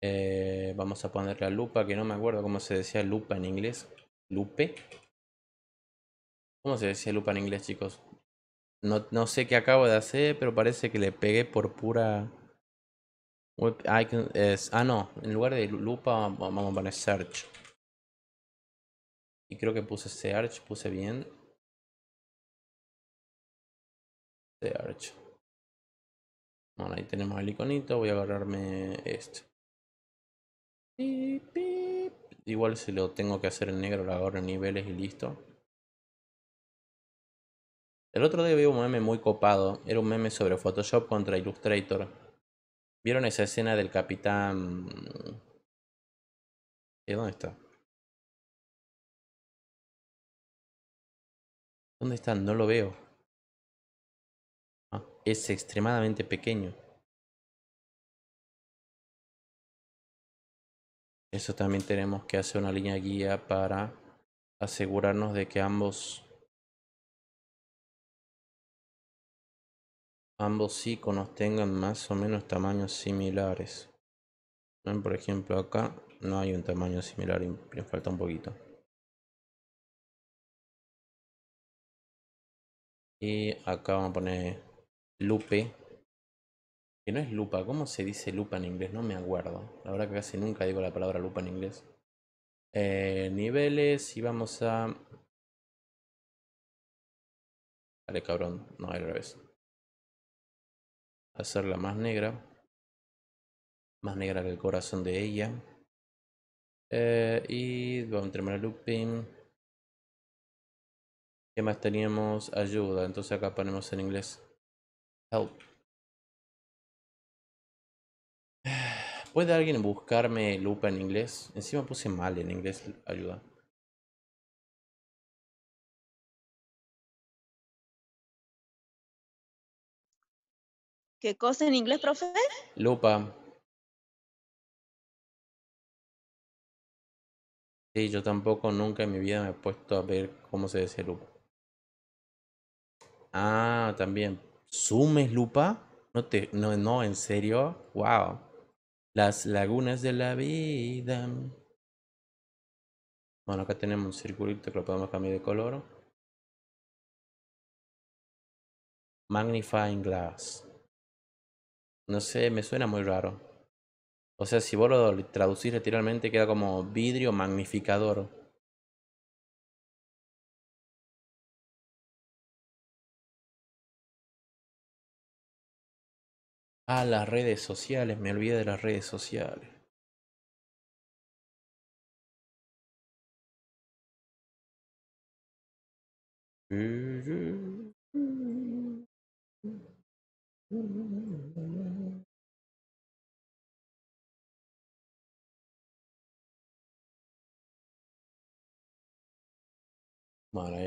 Eh, vamos a poner la lupa, que no me acuerdo cómo se decía lupa en inglés. Lupe. ¿Cómo se decía lupa en inglés, chicos? No, no sé qué acabo de hacer, pero parece que le pegué por pura... Ah, no. En lugar de lupa vamos a poner search. Y creo que puse search, puse bien. Search. Bueno, ahí tenemos el iconito. Voy a agarrarme este. Igual si lo tengo que hacer en negro, lo agarro en niveles y listo. El otro día vi un meme muy copado. Era un meme sobre Photoshop contra Illustrator. ¿Vieron esa escena del capitán... ¿De dónde está? ¿Dónde está? No lo veo. Es extremadamente pequeño. Eso también tenemos que hacer una línea guía para asegurarnos de que ambos ambos iconos tengan más o menos tamaños similares. Por ejemplo, acá no hay un tamaño similar, me falta un poquito. Y acá vamos a poner lupe. Que no es lupa, ¿cómo se dice lupa en inglés? No me acuerdo. La verdad que casi nunca digo la palabra lupa en inglés. Eh, niveles y vamos a... Vale, cabrón. No, al revés hacerla más negra, más negra que el corazón de ella. Eh, y vamos a terminar looping. ¿Qué más teníamos? Ayuda. Entonces acá ponemos en inglés. Help. ¿Puede alguien buscarme lupa en inglés? Encima puse mal en inglés. Ayuda. ¿Qué cosa en inglés, profe? Lupa. Sí, yo tampoco nunca en mi vida me he puesto a ver cómo se dice lupa. Ah, también. ¿Sumes lupa? No te, no, no, en serio. Wow. Las lagunas de la vida. Bueno, acá tenemos un circulito que lo podemos cambiar de color. Magnifying glass. No sé, me suena muy raro. O sea, si vos lo traducís literalmente queda como vidrio magnificador. Ah, las redes sociales, me olvidé de las redes sociales. Y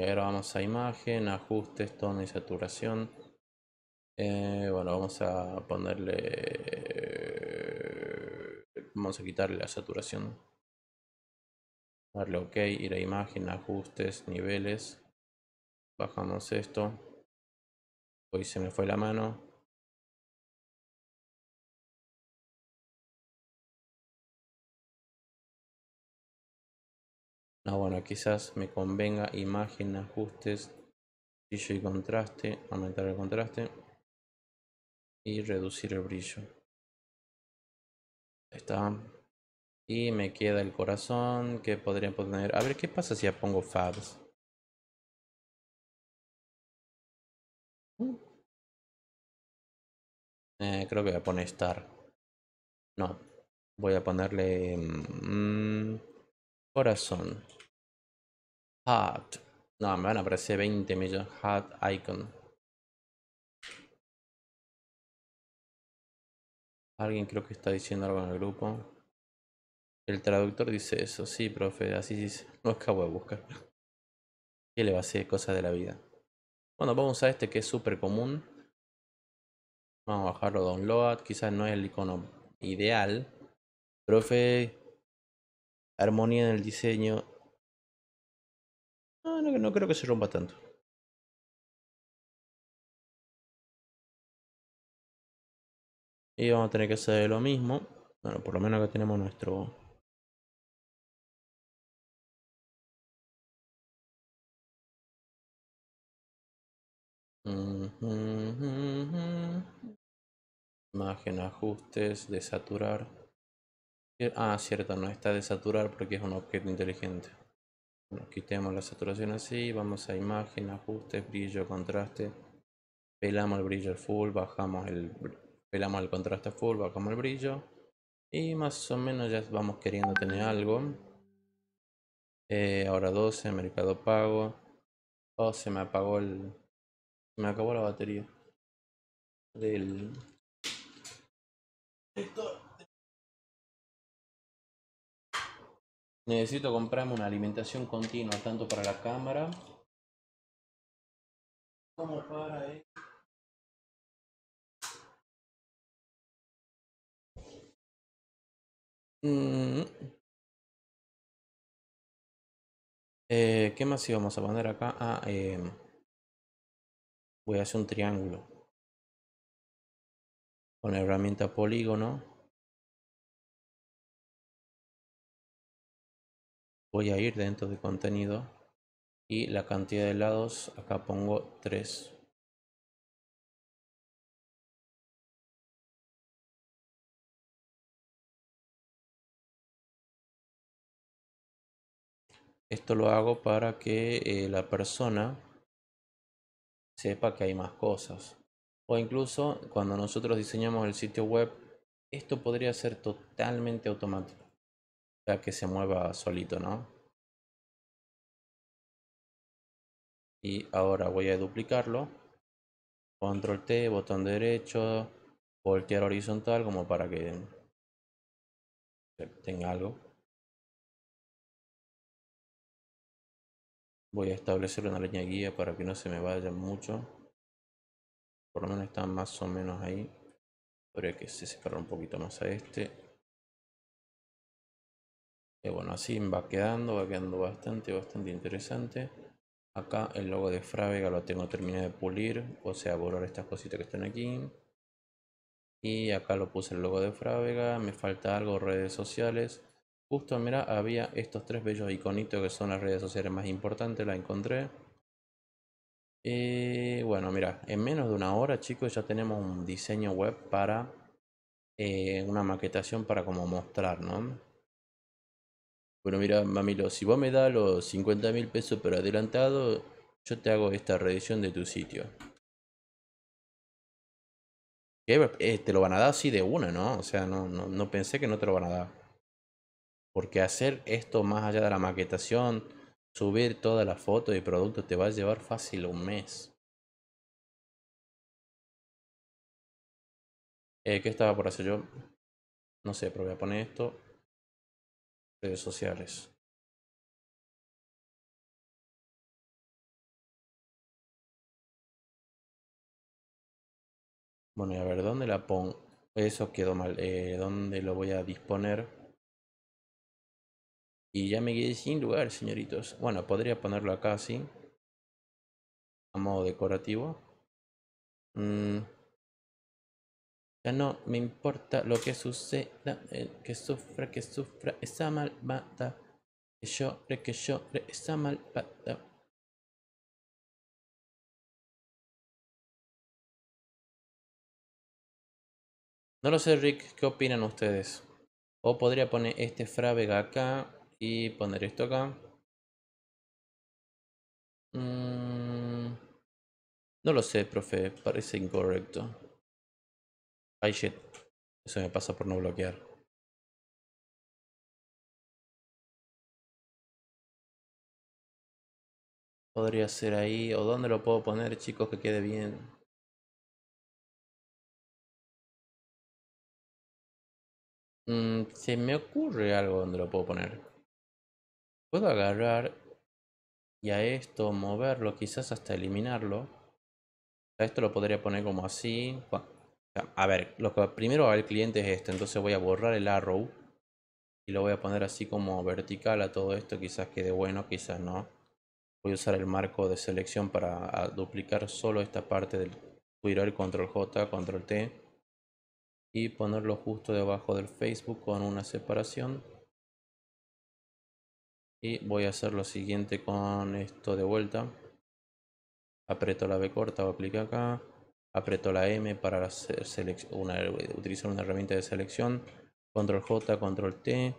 ahora vamos a imagen, ajustes, tono y saturación. Eh, bueno, vamos a ponerle... Vamos a quitarle la saturación. Darle OK, ir a imagen, ajustes, niveles. Bajamos esto. Hoy se me fue la mano. No, bueno, quizás me convenga imagen, ajustes, brillo y contraste, aumentar el contraste y reducir el brillo. Ahí está. Y me queda el corazón que podría poner. A ver, ¿qué pasa si ya pongo fabs? Eh, creo que voy a poner star. No. Voy a ponerle... Mmm, corazón. Heart. No, me van a aparecer 20 millones. Heart icon. Alguien creo que está diciendo algo en el grupo. El traductor dice eso. Sí, profe, así dice. No acabo de buscar. ¿Qué le va a hacer? Cosas de la vida. Bueno, vamos a este que es súper común. Vamos a bajarlo download. Quizás no es el icono ideal. Profe, armonía en el diseño. No, no, no creo que se rompa tanto. Y vamos a tener que hacer lo mismo. Bueno, por lo menos acá tenemos nuestro... Imagen, ajustes, desaturar. Ah, cierto, no está desaturar porque es un objeto inteligente. Bueno, quitemos la saturación así, vamos a imagen, ajustes, brillo, contraste. Pelamos el brillo al full, bajamos el pelamos el contraste full, bajamos el brillo. Y más o menos ya vamos queriendo tener algo. Eh, ahora 12, mercado pago. Oh, se me apagó el... Se me acabó la batería. Del... Necesito comprarme una alimentación continua tanto para la cámara como para Mm. Eh, ¿Qué más íbamos a poner acá? Ah, eh, voy a hacer un triángulo. Con la herramienta polígono. Voy a ir dentro de contenido. Y la cantidad de lados, acá pongo 3. Esto lo hago para que eh, la persona sepa que hay más cosas. O incluso cuando nosotros diseñamos el sitio web, esto podría ser totalmente automático. O sea, que se mueva solito, ¿no? Y ahora voy a duplicarlo. Control T, botón derecho, voltear horizontal como para que tenga algo. Voy a establecer una línea guía para que no se me vaya mucho. Por lo menos está más o menos ahí. Habría que se separar un poquito más a este. Y bueno, así va quedando, va quedando bastante, bastante interesante. Acá el logo de Frávega lo tengo terminado de pulir, o sea, borrar estas cositas que están aquí. Y acá lo puse el logo de Frávega, me falta algo, redes sociales. Justo, mira, había estos tres bellos iconitos que son las redes sociales más importantes, la encontré. Y bueno, mira, en menos de una hora, chicos, ya tenemos un diseño web para eh, una maquetación para como mostrar, ¿no? Bueno, mira, Mamilo, si vos me das los 50 mil pesos por adelantado, yo te hago esta reedición de tu sitio. Eh, te lo van a dar así de una, ¿no? O sea, no, no, no pensé que no te lo van a dar. Porque hacer esto más allá de la maquetación, subir todas las fotos y productos te va a llevar fácil un mes. Eh, ¿Qué estaba por hacer yo? No sé, pero voy a poner esto. Redes sociales. Bueno, y a ver, ¿dónde la pongo? Eso quedó mal. Eh, ¿Dónde lo voy a disponer? Y ya me quedé sin lugar, señoritos. Bueno, podría ponerlo acá así. A modo decorativo. Mm. Ya no me importa lo que suceda. que sufra, que sufra esa malvada. Que llore, que llore esa malvada. No lo sé, Rick. ¿Qué opinan ustedes? O podría poner este Frávega acá y poner esto acá. Mm, no lo sé, profe. Parece incorrecto. Ay, shit. Eso me pasa por no bloquear. Podría ser ahí. ¿O dónde lo puedo poner, chicos, que quede bien? Mm, se me ocurre algo donde lo puedo poner. Puedo agarrar y a esto moverlo, quizás hasta eliminarlo. A esto lo podría poner como así. A ver, lo que primero va el cliente es esto, entonces voy a borrar el arrow y lo voy a poner así como vertical a todo esto, quizás quede bueno, quizás no. Voy a usar el marco de selección para duplicar solo esta parte del Twitter, control J, control T y ponerlo justo debajo del Facebook con una separación y voy a hacer lo siguiente con esto de vuelta. Aprieto la B corta o clic acá. Aprieto la M para una, utilizar una herramienta de selección. Control J, control T.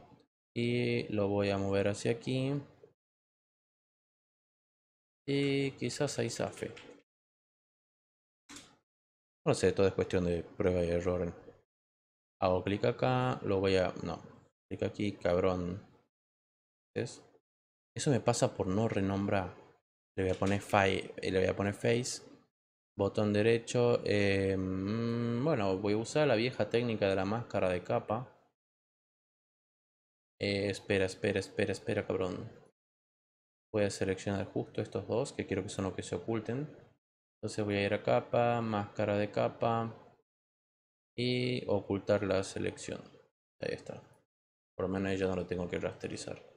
Y lo voy a mover hacia aquí. Y quizás ahí zafe. No sé, todo es cuestión de prueba y error. Hago clic acá, lo voy a... no, clic aquí, cabrón eso me pasa por no renombrar. Le voy a poner eh, face. Botón derecho. Eh, mm, bueno, voy a usar la vieja técnica de la máscara de capa. Eh, espera, espera, espera, espera, cabrón. Voy a seleccionar justo estos dos, que quiero que son los que se oculten. Entonces voy a ir a capa, máscara de capa. Y ocultar la selección. Ahí está. Por lo menos ya no lo tengo que rasterizar.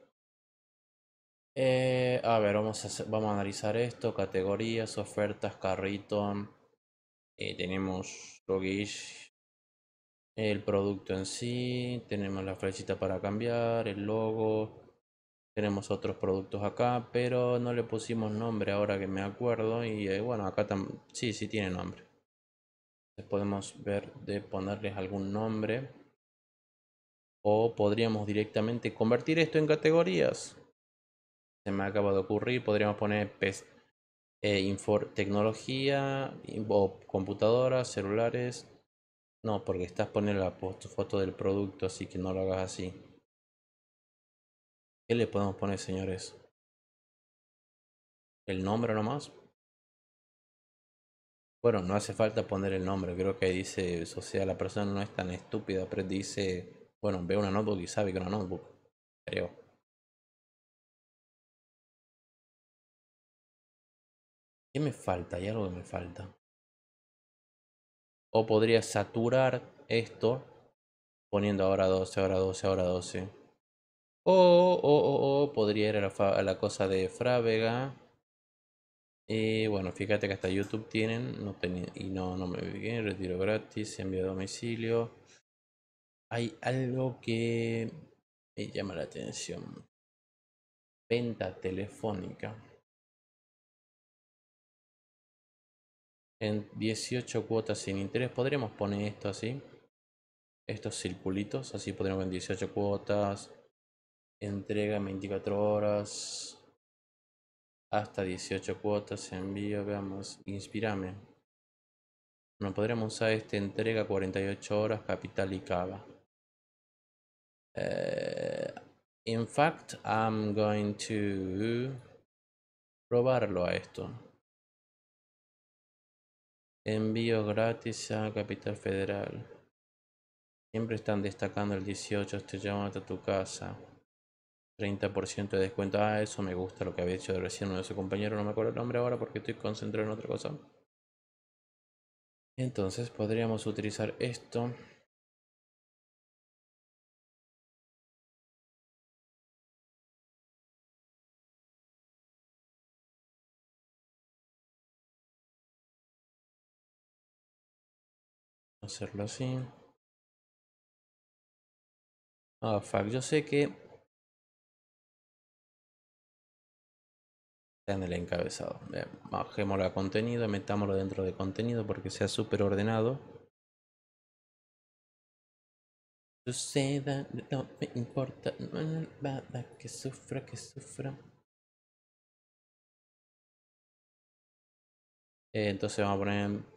Eh, a ver, vamos a, vamos a analizar esto. Categorías, ofertas, carrito. Eh, tenemos logish, el producto en sí. Tenemos la flechita para cambiar, el logo. Tenemos otros productos acá, pero no le pusimos nombre ahora que me acuerdo. Y eh, bueno, acá sí, sí tiene nombre. podemos ver de ponerles algún nombre. O podríamos directamente convertir esto en categorías se me acaba de ocurrir, podríamos poner eh, tecnología o computadoras, celulares. No, porque estás poniendo la foto del producto, así que no lo hagas así. ¿Qué le podemos poner, señores? ¿El nombre nomás? Bueno, no hace falta poner el nombre, creo que dice, o sea, la persona no es tan estúpida, pero dice, bueno, ve una notebook y sabe que una notebook, creo. ¿Qué me falta? Hay algo que me falta. O podría saturar esto poniendo ahora 12, ahora 12, ahora 12. O, o, o, podría ir a la, cosa de Frávega. Y bueno, fíjate que hasta YouTube tienen, no y no, no me bien, retiro gratis, envío a domicilio. Hay algo que me llama la atención. Venta telefónica. En 18 cuotas sin interés, podríamos poner esto así. Estos circulitos, así podríamos en 18 cuotas entrega en 24 horas, hasta 18 cuotas, envío, veamos, inspirame. No podríamos usar este entrega 48 horas, capital y cava. Uh, in fact, I'm going to probarlo a esto. Envío gratis a Capital Federal. Siempre están destacando el 18, te llamo a tu casa. 30% de descuento. Ah, eso me gusta lo que había hecho recién uno de su compañero. No me acuerdo el nombre ahora porque estoy concentrado en otra cosa. Entonces podríamos utilizar esto. Hacerlo así. Ah, fuck. Yo sé que en el encabezado. bajémoslo a contenido, metámoslo dentro de contenido porque sea súper ordenado. Suceda, no me importa, que sufra, que sufra. Eh, entonces vamos a poner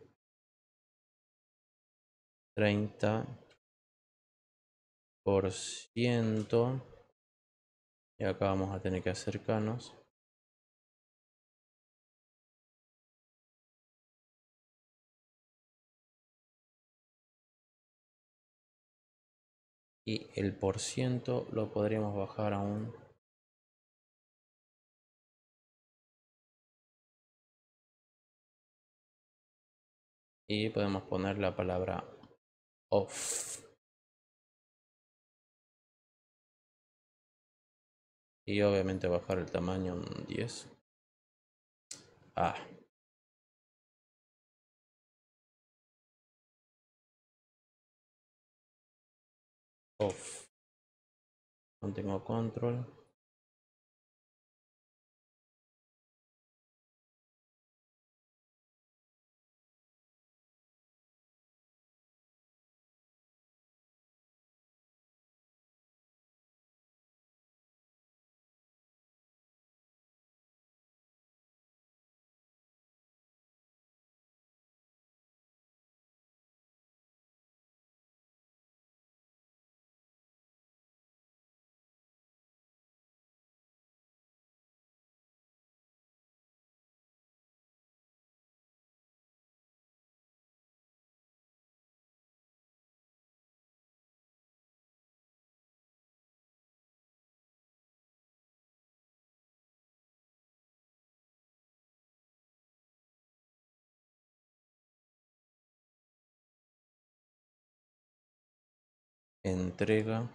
30 por ciento. Y acá vamos a tener que acercarnos. Y el por ciento lo podríamos bajar a un y podemos poner la palabra y obviamente bajar el tamaño un 10 ah off. No tengo control. Entrega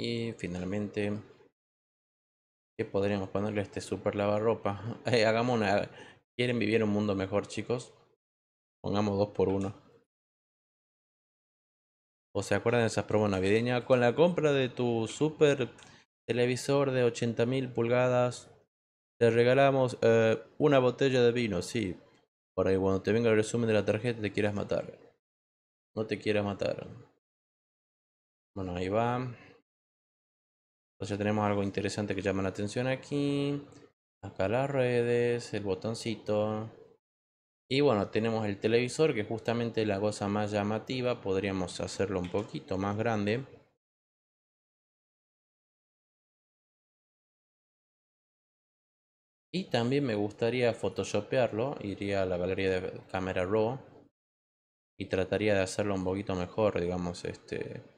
Y finalmente, ¿qué podríamos ponerle este super lavarropa? Eh, hagamos una... ¿Quieren vivir un mundo mejor, chicos? Pongamos dos por uno. ¿O se acuerdan de esas promos navideñas? Con la compra de tu super televisor de 80.000 pulgadas, te regalamos eh, una botella de vino, sí. Para que cuando te venga el resumen de la tarjeta te quieras matar. No te quieras matar. Bueno, ahí va. Entonces tenemos algo interesante que llama la atención aquí. Acá las redes, el botoncito. Y bueno, tenemos el televisor, que justamente la cosa más llamativa. Podríamos hacerlo un poquito más grande. Y también me gustaría photoshopearlo. Iría a la galería de cámara RAW. Y trataría de hacerlo un poquito mejor, digamos, este...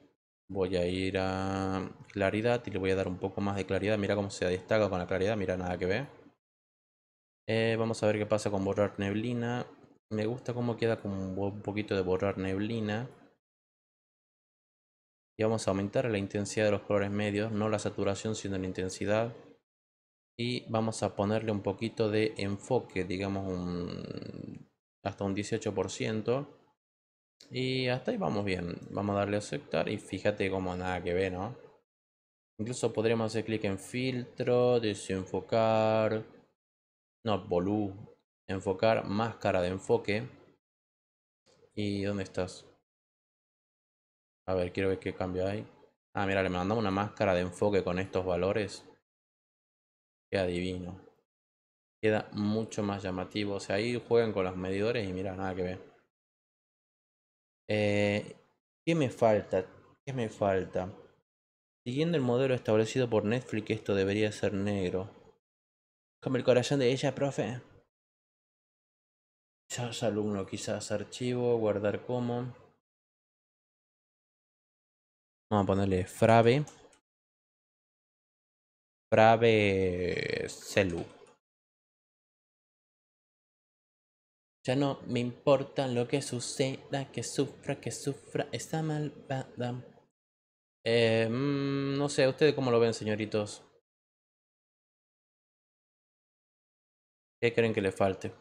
Voy a ir a claridad y le voy a dar un poco más de claridad. Mira cómo se destaca con la claridad, mira nada que ve. Eh, vamos a ver qué pasa con borrar neblina. Me gusta cómo queda con un poquito de borrar neblina. Y vamos a aumentar la intensidad de los colores medios, no la saturación sino la intensidad. Y vamos a ponerle un poquito de enfoque, digamos un, hasta un 18%. Y hasta ahí vamos bien. Vamos a darle a aceptar y fíjate como nada que ve, ¿no? Incluso podríamos hacer clic en filtro, desenfocar no, Bolú. Enfocar, máscara de enfoque. ¿Y dónde estás? A ver, quiero ver qué cambio hay. Ah, mira, le mandamos una máscara de enfoque con estos valores. Queda divino. Queda mucho más llamativo. O sea, ahí juegan con los medidores y mira, nada que ver. Eh, ¿Qué me falta? ¿Qué me falta? Siguiendo el modelo establecido por Netflix, esto debería ser negro. Como el corazón de ella, profe. Quizás alumno, quizás archivo, guardar como. Vamos a ponerle frave. Frave celu. Ya no me importa lo que suceda, que sufra, que sufra esta malvada. Eh, mm, no sé, ¿ustedes cómo lo ven, señoritos? ¿Qué creen que le falte?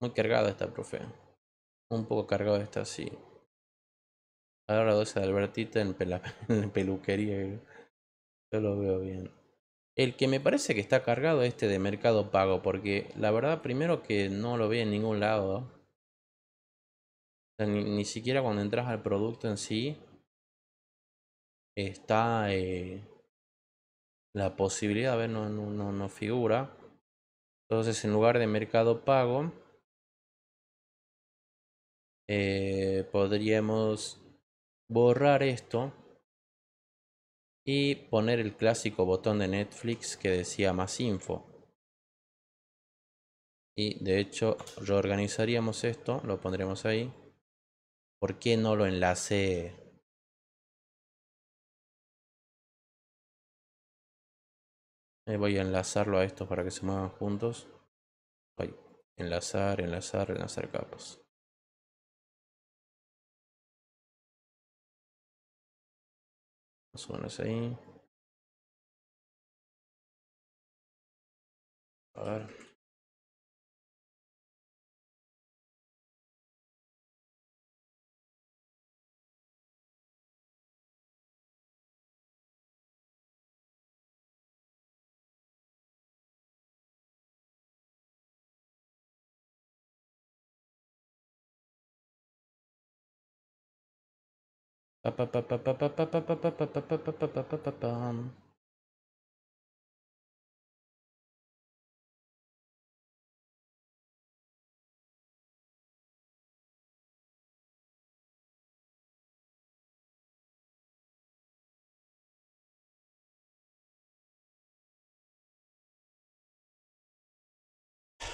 Muy cargado está, profe. Un poco cargado está así. Ahora 12 de Albertita en, en peluquería. Yo lo veo bien. El que me parece que está cargado es este de Mercado Pago. Porque la verdad, primero que no lo veo en ningún lado. ni, siquiera cuando entras al producto en sí. Está. Eh, la posibilidad, a ver, no, no, no figura. Entonces, en lugar de mercado pago, eh, podríamos borrar esto y poner el clásico botón de Netflix que decía más info. Y de hecho, reorganizaríamos esto, lo pondremos ahí. ¿Por qué no lo enlace voy a enlazarlo a esto para que se muevan juntos. Voy. Enlazar, enlazar, enlazar capas. Más o menos. A.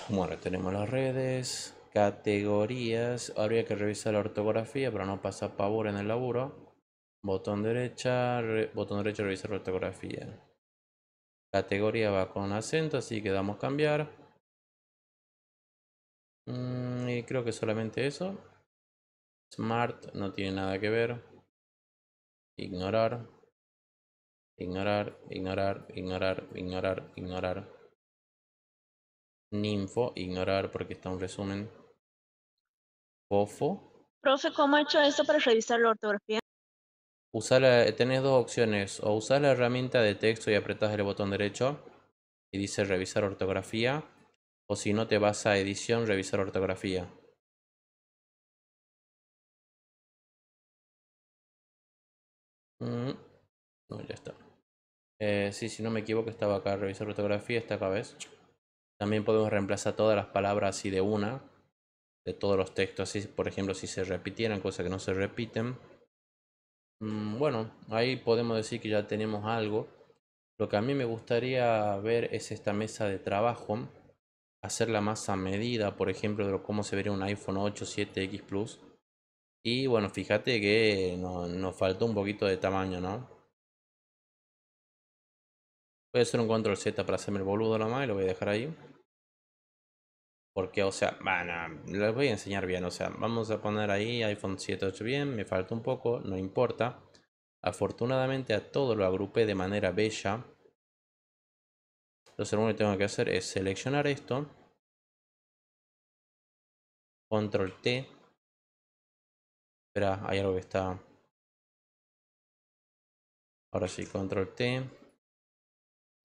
Bueno, tenemos las redes. Categorías. Habría que revisar la ortografía para no pasar pavor en el laburo. Botón derecha, botón derecho revisar la ortografía. Categoría va con acento, así que damos cambiar. Mm, y creo que solamente eso. Smart no tiene nada que ver. Ignorar. Ignorar, ignorar, ignorar, ignorar, ignorar. Ninfo, ignorar porque está un resumen. Fofo, Profe, ¿cómo he hecho esto para revisar la ortografía? Usar la- tenés dos opciones, o usar la herramienta de texto y apretás el botón derecho y dice revisar ortografía, o si no te vas a edición, revisar ortografía. Mm, No, ya está. Eh, sí, si no me equivoco, estaba acá, revisar ortografía, está acá, ¿ves? También podemos reemplazar todas las palabras así de una, de todos los textos, así, por ejemplo, si se repitieran, cosas que no se repiten. Mm, Bueno, ahí podemos decir que ya tenemos algo. Lo que a mí me gustaría ver es esta mesa de trabajo, hacerla más a medida, por ejemplo, de cómo se vería un iPhone 8 7X Plus. Y bueno, fíjate que no- nos faltó un poquito de tamaño, ¿no? Voy a hacer un control Z para hacerme el boludo nomás y lo voy a dejar ahí. Porque, o sea, bueno, les voy a enseñar bien. O sea, vamos a poner ahí iPhone 7, 8 bien. Me falta un poco, no importa. Afortunadamente a todo lo agrupé de manera bella. Entonces lo único que tengo que hacer es seleccionar esto. Control T. Espera, hay algo que está... Ahora sí, control T.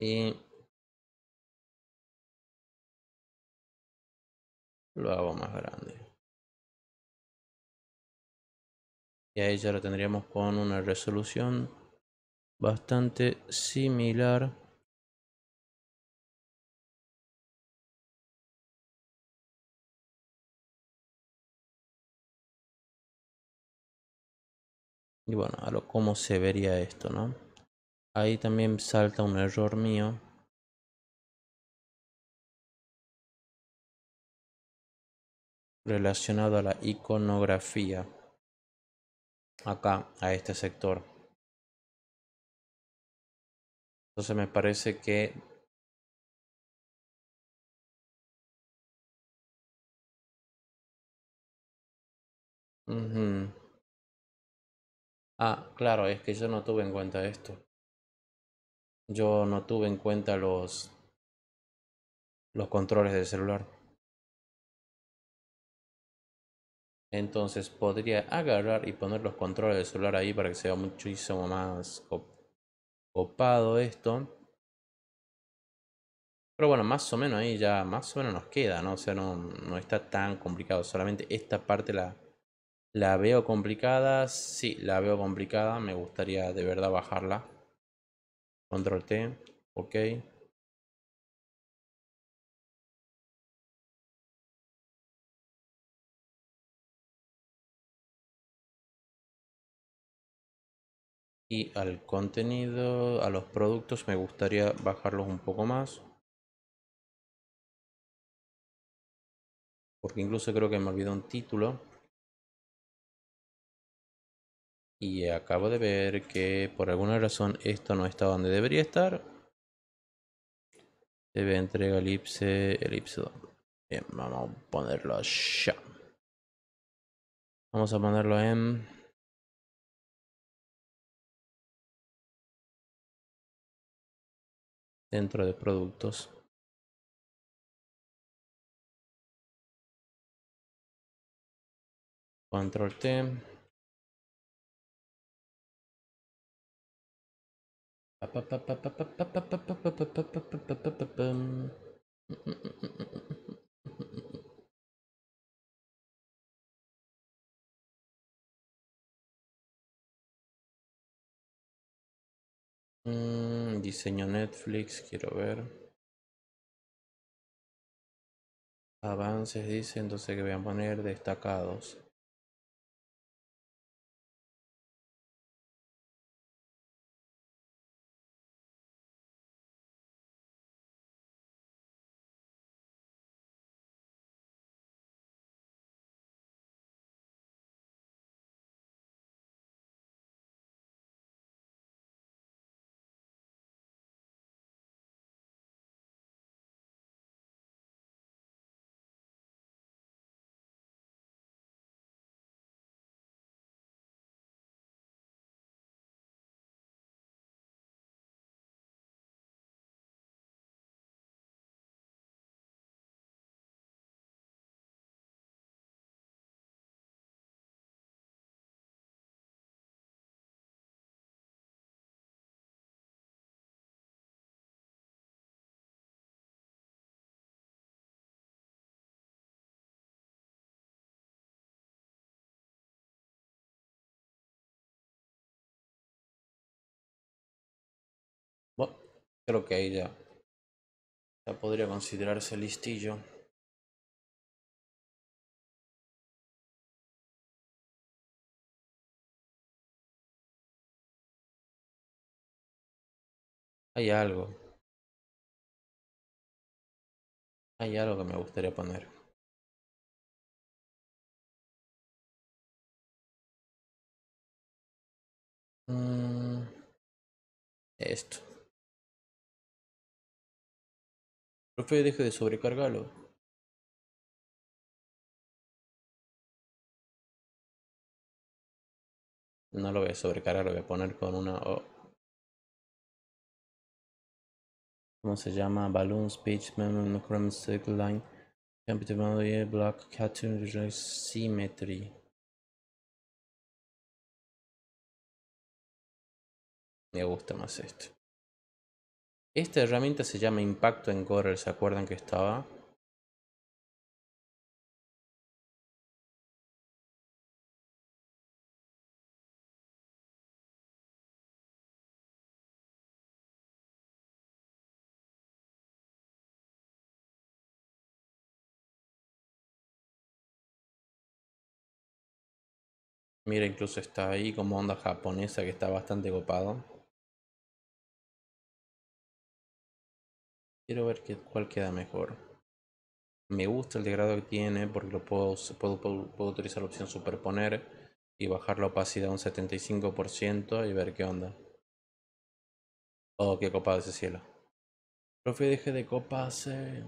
Y... Lo hago más grande. Y ahí ya lo tendríamos con una resolución bastante similar. Y bueno, a lo cómo se vería esto, ¿no? Ahí también salta un error mío. Relacionado a la iconografía. Acá, a este sector. Entonces me parece que. Ah, claro, es que yo no tuve en cuenta esto. Yo no tuve en cuenta los los controles del celular. Entonces podría agarrar y poner los controles del celular ahí para que sea muchísimo más cop- copado esto. Pero bueno, más o menos ahí ya, más o menos nos queda, ¿no? O sea, no, no está tan complicado. Solamente esta parte la, la veo complicada. Sí, la veo complicada. Me gustaría de verdad bajarla. Control T. Ok. Y al contenido, a los productos, me gustaría bajarlos un poco más. Porque incluso creo que me olvidó un título. Y acabo de ver que por alguna razón esto no está donde debería estar. Debe entrega elipse, elipse 2. Bien, vamos a ponerlo allá. Vamos a ponerlo en... Dentro de productos. Control T. Mm, diseño Netflix, quiero ver. Avances dice, entonces que voy a poner destacados. Creo que ahí ya, ya podría considerarse listillo. Hay algo. Hay algo que me gustaría poner. Mm, esto. Profe, deje de sobrecargarlo. No lo voy a sobrecargar, lo voy a poner con una... O. ¿Cómo se llama? Balloon Speech Memo Chrome Circle Line. Computer Block Cartoon Symmetry. Me gusta más esto. Esta herramienta se llama Impacto en ¿se acuerdan que estaba? Mira, incluso está ahí como onda japonesa que está bastante copado. Quiero ver qué, cuál queda mejor. Me gusta el degrado que tiene porque lo puedo, puedo, puedo, utilizar la opción superponer y bajar la opacidad a un 75% y ver qué onda. Oh, qué copado ese cielo. Profe, deje de coparse.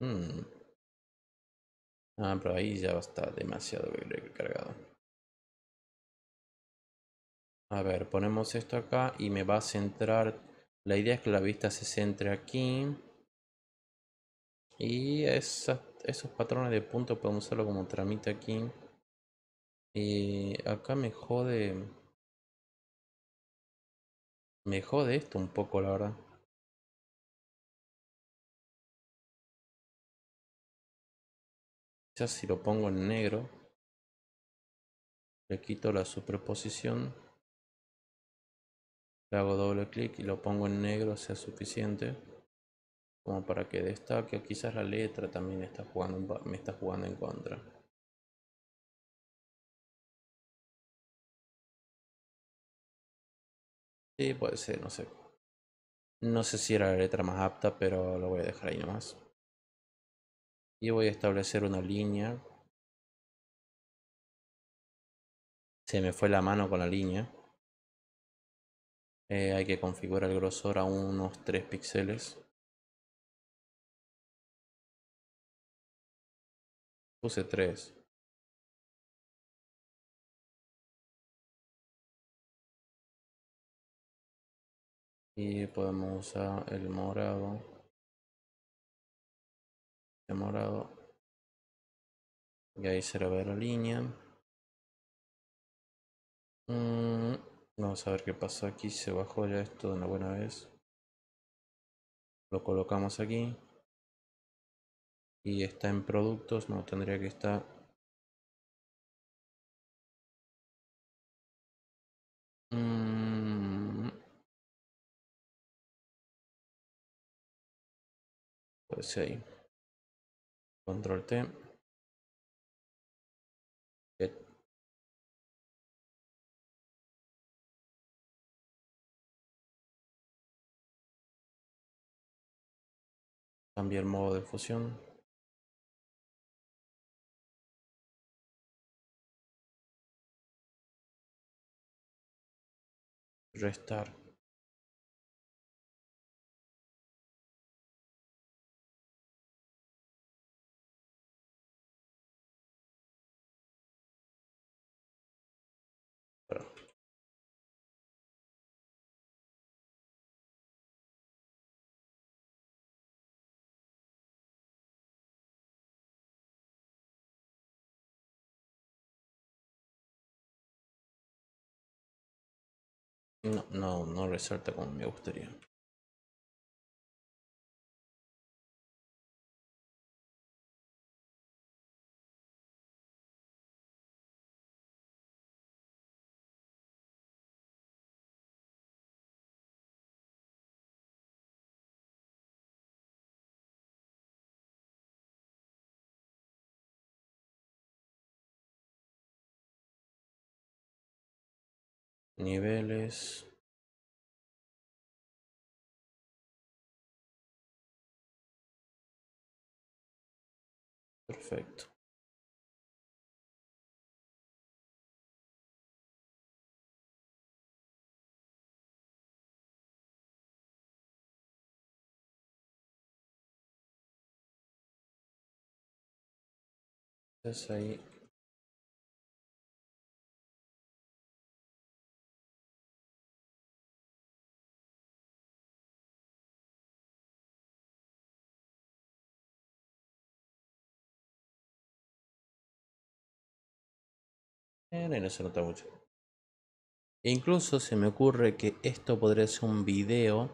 Hmm. Ah, pero ahí ya estar demasiado cargado. A ver, ponemos esto acá y me va a centrar. La idea es que la vista se centre aquí. Y esos patrones de punto podemos usarlo como tramite aquí. Y acá me jode. Me jode esto un poco, la verdad. Quizás si lo pongo en negro. Le quito la superposición le hago doble clic y lo pongo en negro sea suficiente como para que destaque. Quizás la letra también está jugando me está jugando en contra. Sí puede ser no sé. No sé si era la letra más apta pero lo voy a dejar ahí nomás. Y voy a establecer una línea. Se me fue la mano con la línea eh, hay que configurar el grosor a unos 3 píxeles. Puse 3. Y podemos usar el morado. El morado. Y ahí se ve la línea. Mm. Vamos a ver qué pasó aquí. Se bajó ya esto de una buena vez. Lo colocamos aquí. Y está en productos. No tendría que estar. Pues ahí. Control T. Cambiar el modo de fusión. Restar. No, no, no resalta como me gustaría. Niveles. Perfecto. Entonces ahí Eh, no se nota mucho. E incluso se me ocurre que esto podría ser un video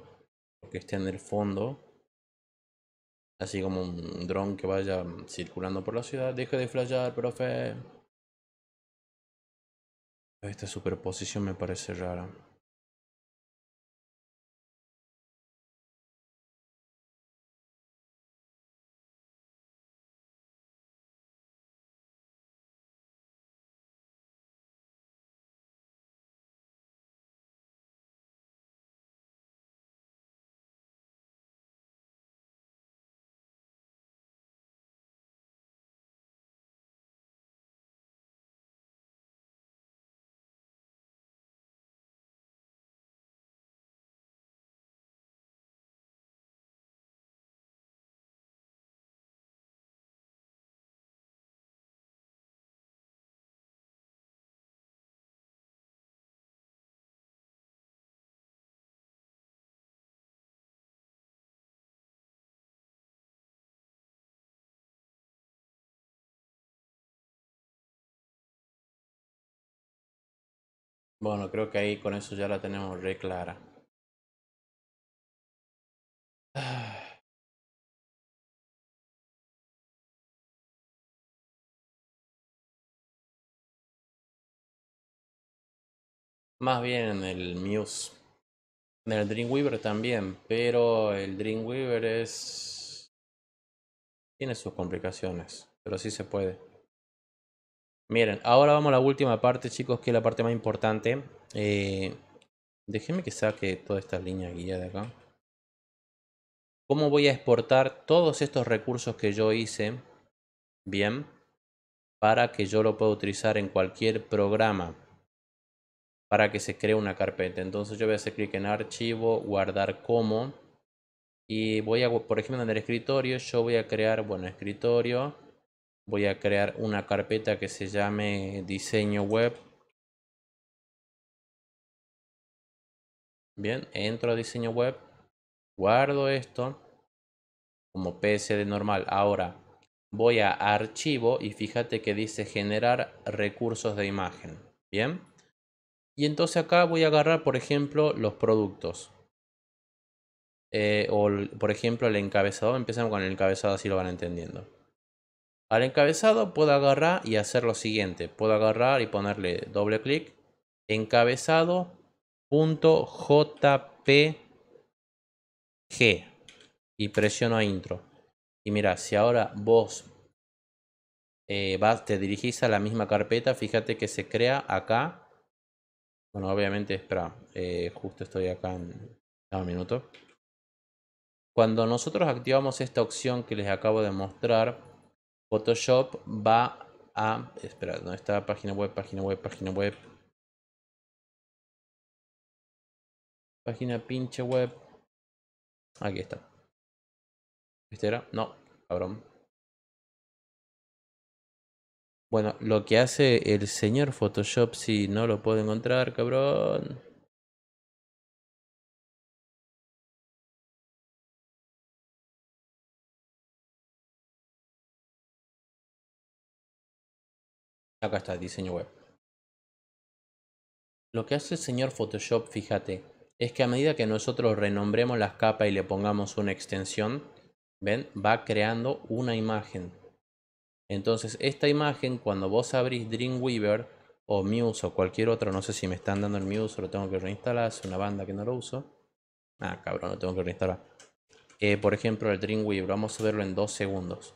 que esté en el fondo. Así como un dron que vaya circulando por la ciudad. Deje de flashear, profe. Esta superposición me parece rara. Bueno, creo que ahí con eso ya la tenemos re clara. Más bien en el Muse. En el Dreamweaver también, pero el Dreamweaver es... Tiene sus complicaciones, pero sí se puede. Miren, ahora vamos a la última parte, chicos, que es la parte más importante. Eh, déjenme que saque toda esta línea guía de acá. ¿Cómo voy a exportar todos estos recursos que yo hice? Bien. Para que yo lo pueda utilizar en cualquier programa. Para que se cree una carpeta. Entonces yo voy a hacer clic en archivo, guardar como. Y voy a, por ejemplo, en el escritorio, yo voy a crear, bueno, escritorio voy a crear una carpeta que se llame diseño web. Bien, entro a diseño web, guardo esto como PSD normal. Ahora voy a archivo y fíjate que dice generar recursos de imagen. Bien. Y entonces acá voy a agarrar, por ejemplo, los productos. Eh, o, por ejemplo, el encabezado. Empezamos con el encabezado, así lo van entendiendo. Al encabezado puedo agarrar y hacer lo siguiente. Puedo agarrar y ponerle doble clic. Encabezado.jpg. Y presiono intro. Y mira, si ahora vos eh, vas, te dirigís a la misma carpeta, fíjate que se crea acá. Bueno, obviamente, espera, eh, justo estoy acá en un minuto. Cuando nosotros activamos esta opción que les acabo de mostrar, Photoshop va a... Espera, ¿dónde está? Página web, página web, página web. Página pinche web. Aquí está. ¿Este era? No, cabrón. Bueno, lo que hace el señor Photoshop, si no lo puedo encontrar, cabrón. Acá está, diseño web. Lo que hace el señor Photoshop, fíjate, es que a medida que nosotros renombremos las capas y le pongamos una extensión, ven, va creando una imagen. Entonces, esta imagen, cuando vos abrís Dreamweaver o Muse o cualquier otro, no sé si me están dando el Muse o lo tengo que reinstalar, es una banda que no lo uso. Ah, cabrón, lo tengo que reinstalar. Eh, por ejemplo, el Dreamweaver, vamos a verlo en dos segundos.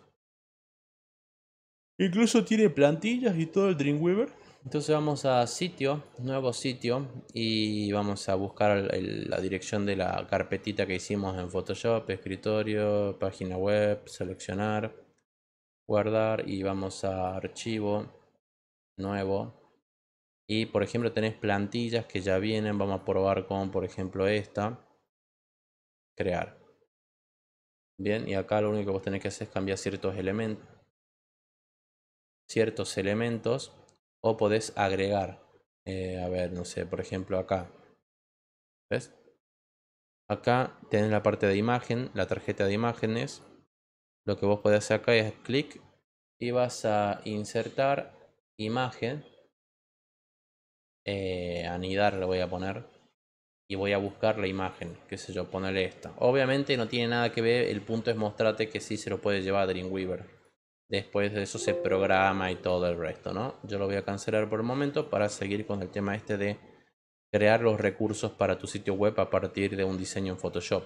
Incluso tiene plantillas y todo el Dreamweaver. entonces vamos a sitio, nuevo sitio y vamos a buscar la dirección de la carpetita que hicimos en Photoshop, escritorio, página web, seleccionar, guardar y vamos a archivo, nuevo. Y por ejemplo tenés plantillas que ya vienen, vamos a probar con por ejemplo esta, crear. Bien, y acá lo único que vos tenés que hacer es cambiar ciertos elementos. Ciertos elementos o podés agregar. Eh, a ver, no sé, por ejemplo acá. ¿Ves? Acá tenés la parte de imagen, la tarjeta de imágenes. Lo que vos podés hacer acá es clic y vas a insertar imagen. Eh, anidar le voy a poner. Y voy a buscar la imagen, qué sé yo, ponerle esta. Obviamente no tiene nada que ver, el punto es mostrarte que sí se lo puede llevar a Dreamweaver. Después de eso se programa y todo el resto, ¿no? Yo lo voy a cancelar por el momento para seguir con el tema este de crear los recursos para tu sitio web a partir de un diseño en Photoshop.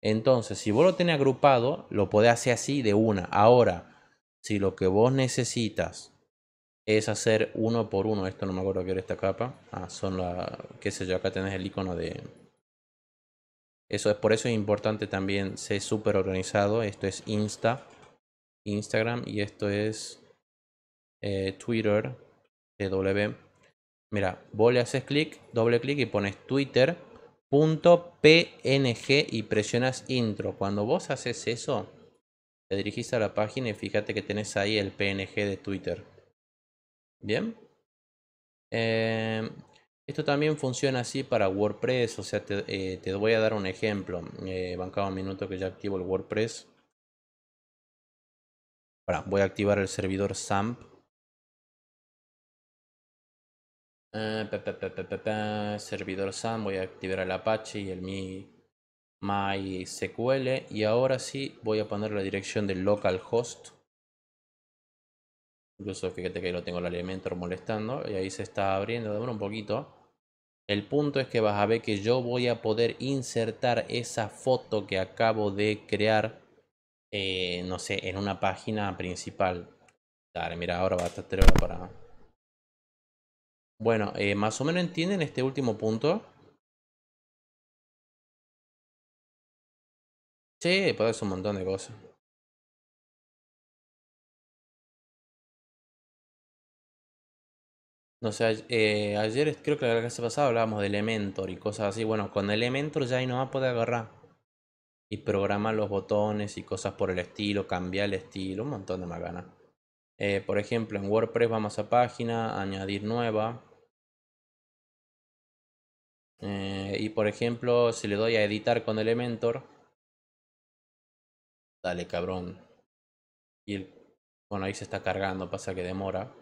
Entonces, si vos lo tenés agrupado, lo podés hacer así de una. Ahora, si lo que vos necesitas es hacer uno por uno, esto no me acuerdo qué era esta capa. Ah, son la, qué sé yo, acá tenés el icono de... Eso es, por eso es importante también ser súper organizado. Esto es Insta Instagram y esto es eh, Twitter, TW. Mira, vos le haces clic, doble clic y pones twitter.png y presionas intro. Cuando vos haces eso, te dirigís a la página y fíjate que tenés ahí el PNG de Twitter. Bien. Em, esto también funciona así para WordPress, o sea, te, eh, voy a dar un ejemplo. Eh, bancaba un minuto que ya activo el WordPress voy a activar el servidor SAMP. Eh, servidor SAMP, voy a activar el Apache y el Mi MySQL. Y ahora sí voy a poner la dirección del localhost. Incluso fíjate que ahí lo tengo el Elementor molestando. Y ahí se está abriendo, demora un poquito. El punto es que vas a ver que yo voy a poder insertar esa foto que acabo de crear eh, no sé, en una página principal. Dale, mira, ahora va a estar para... Bueno, eh, más o menos entienden este último punto. Sí, puede ser un montón de cosas. No sé, eh, ayer creo que la clase pasada hablábamos de Elementor y cosas así. Bueno, con Elementor ya ahí no va a poder agarrar y programa los botones y cosas por el estilo, cambiar el estilo, un montón de más Eh, por ejemplo, en WordPress vamos a página, añadir nueva. Eh, y por ejemplo, si le doy a editar con Elementor, dale cabrón. Y el, bueno, ahí se está cargando, pasa que demora.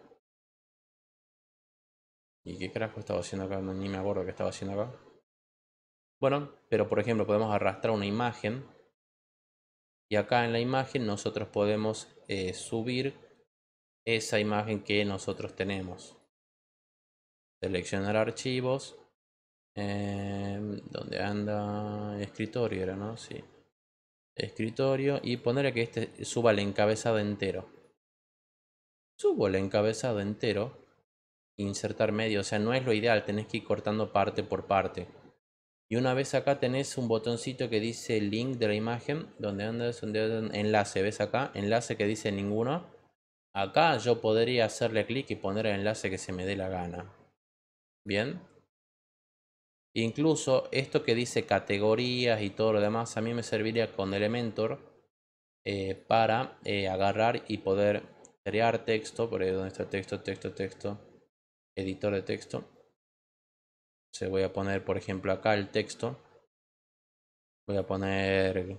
¿Y qué carajo estaba haciendo acá? ni me acuerdo qué estaba haciendo acá. Bueno, pero por ejemplo podemos arrastrar una imagen y acá en la imagen nosotros podemos eh, subir esa imagen que nosotros tenemos. Seleccionar archivos. Em, donde anda escritorio era, ¿no? Sí. Escritorio y ponerle que este suba el encabezado entero. Subo el encabezado entero. Insertar medio, o sea, no es lo ideal, tenés que ir cortando parte por parte. Y una vez acá tenés un botoncito que dice link de la imagen, donde andas, donde enlace, ¿ves acá? Enlace que dice ninguno. Acá yo podría hacerle clic y poner el enlace que se me dé la gana. Bien. Incluso esto que dice categorías y todo lo demás, a mí me serviría con Elementor eh, para eh, agarrar y poder crear texto. Por ahí donde está texto, texto, texto. Editor de texto se voy a poner, por ejemplo, acá el texto. Voy a poner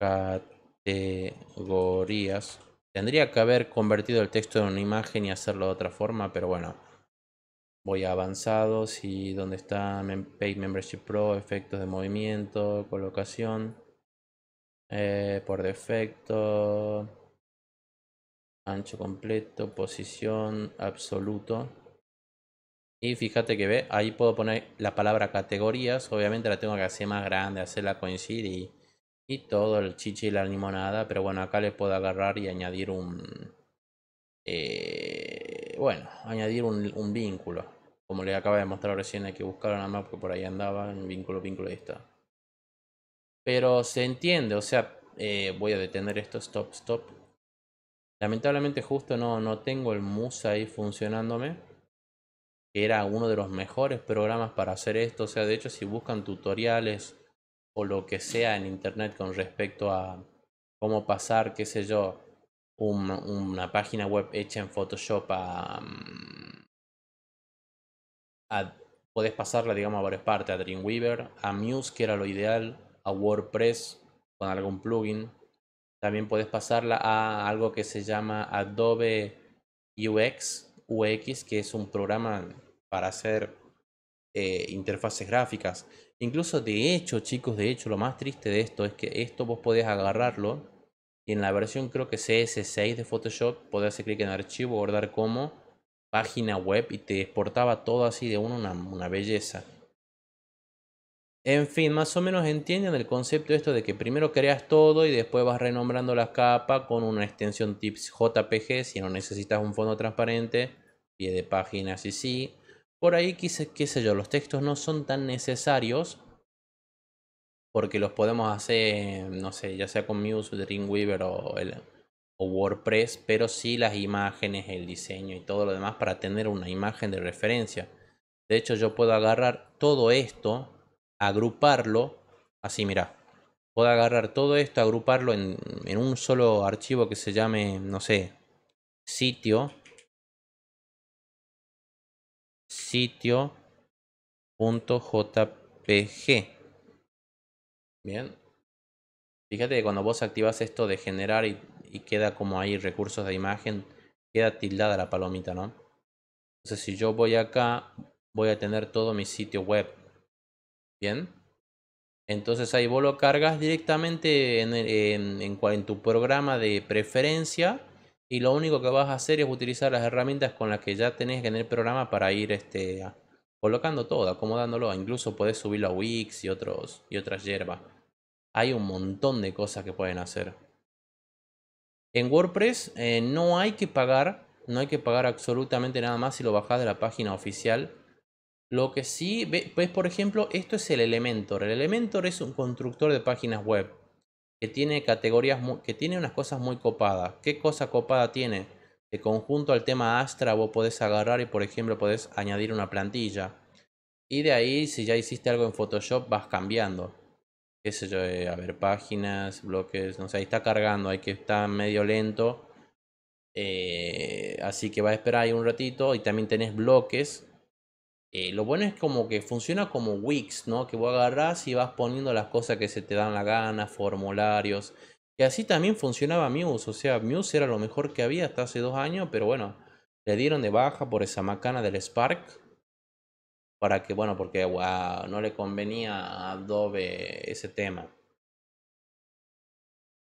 categorías. Tendría que haber convertido el texto en una imagen y hacerlo de otra forma, pero bueno. Voy a avanzados y donde está Page Membership Pro, efectos de movimiento, colocación. Eh, por defecto. Ancho completo, posición, absoluto. Y fíjate que ve, ahí puedo poner la palabra categorías. Obviamente la tengo que hacer más grande, hacerla coincidir y, todo el chichi y la limonada. Pero bueno, acá le puedo agarrar y añadir un, eh, bueno, añadir un, un, vínculo. Como les acaba de mostrar recién, hay que buscar nada más porque por ahí andaba, un vínculo, vínculo, ahí está. Pero se entiende, o sea, eh, voy a detener esto, stop, stop. Lamentablemente justo no, no tengo el Musa ahí funcionándome. Era uno de los mejores programas para hacer esto. O sea, de hecho, si buscan tutoriales o lo que sea en internet con respecto a cómo pasar, qué sé yo, una página web hecha en Photoshop a, mm, a, Podés pasarla, digamos, a varias partes, a Dreamweaver, a Muse, que era lo ideal, a WordPress con algún plugin. También puedes pasarla a algo que se llama Adobe UX, UX, que es un programa para hacer eh, interfaces gráficas. Incluso de hecho, chicos, de hecho, lo más triste de esto es que esto vos podés agarrarlo y en la versión creo que CS6 de Photoshop podés hacer clic en archivo, guardar como página web y te exportaba todo así de una, una belleza. En fin, más o menos entienden el concepto esto de que primero creas todo y después vas renombrando las capas con una extensión tips JPG si no necesitas un fondo transparente, pie de página sí sí. Por ahí qué sé yo, los textos no son tan necesarios porque los podemos hacer, no sé, ya sea con Muse, Dreamweaver o, o WordPress, pero sí las imágenes, el diseño y todo lo demás para tener una imagen de referencia. De hecho, yo puedo agarrar todo esto agruparlo, así mira, puedo agarrar todo esto, agruparlo en, en un solo archivo que se llame, no sé, sitio, sitio.jpg. Bien. Fíjate que cuando vos activas esto de generar y, y, queda como ahí recursos de imagen, queda tildada la palomita, ¿no? Entonces si yo voy acá, voy a tener todo mi sitio web. Bien. Entonces ahí vos lo cargas directamente en, en, en, tu programa de preferencia y lo único que vas a hacer es utilizar las herramientas con las que ya tenés en el programa para ir este, colocando todo, acomodándolo. Incluso podés subirlo a Wix y, otros, y otras hierbas. Hay un montón de cosas que pueden hacer. En WordPress eh, no hay que pagar, no hay que pagar absolutamente nada más si lo bajás de la página oficial lo que sí, ves, por ejemplo, esto es el Elementor. El Elementor es un constructor de páginas web que tiene categorías, que tiene unas cosas muy copadas. ¿Qué cosa copada tiene? De conjunto al tema Astra vos podés agarrar y por ejemplo podés añadir una plantilla. Y de ahí, si ya hiciste algo en Photoshop, vas cambiando. Qué sé yo, eh, a ver, páginas, bloques, no sé, ahí está cargando, hay que estar medio lento. Eh, así que va a esperar ahí un ratito. Y también tenés bloques eh, lo bueno es como que funciona como Wix, ¿no? Que vos agarrás y vas poniendo las cosas que se te dan la gana, formularios. Y así también funcionaba Muse. O sea, Muse era lo mejor que había hasta hace dos años, pero bueno, le dieron de baja por esa macana del Spark. Para que, bueno, porque no le convenía a Adobe ese tema.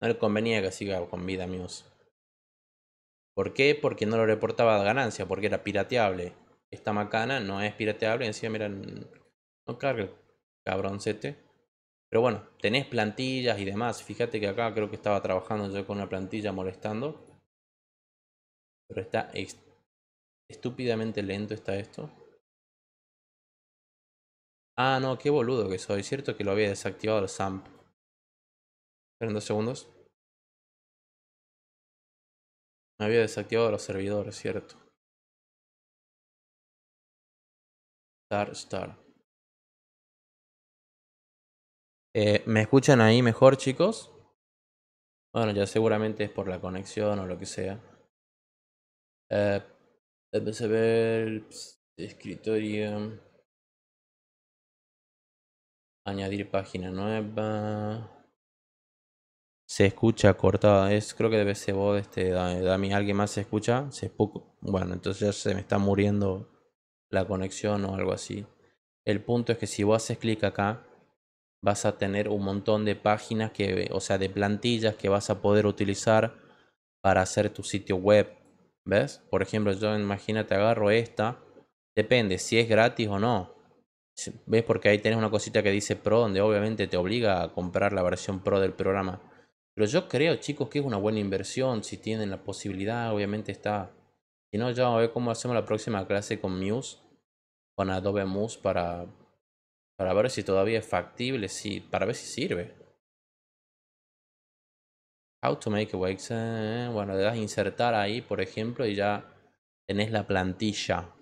No le convenía que siga con vida Muse. ¿Por qué? Porque no lo reportaba ganancia, porque era pirateable esta macana no es pirateable. Encima, miren, no carga cabroncete. Pero bueno, tenés plantillas y demás. Fíjate que acá creo que estaba trabajando yo con una plantilla molestando. Pero está estúpidamente lento está esto. Ah, no, qué boludo que soy. Cierto que lo había desactivado el SAMP. Esperen dos segundos. Me había desactivado los servidores, cierto. Star. Eh, ¿Me escuchan ahí mejor, chicos? Bueno, ya seguramente es por la conexión o lo que sea. Eh, debes ver escritorio. Añadir página nueva. Se escucha cortada. Es, creo que debe ser vos, este, Dami. ¿Alguien más se escucha? Se bueno, entonces ya se me está muriendo la conexión o algo así. El punto es que si vos haces clic acá, vas a tener un montón de páginas que, o sea, de plantillas que vas a poder utilizar para hacer tu sitio web. ¿Ves? Por ejemplo, yo imagínate, agarro esta. Depende si es gratis o no. ¿Ves? Porque ahí tenés una cosita que dice Pro, donde obviamente te obliga a comprar la versión Pro del programa. Pero yo creo, chicos, que es una buena inversión. Si tienen la posibilidad, obviamente está Si no, ya vamos a ver cómo hacemos la próxima clase con Muse. Con Adobe Muse para, para ver si todavía es factible, si, para ver si sirve. How to make a website. Bueno, le das insertar ahí, por ejemplo, y ya tenés la plantilla.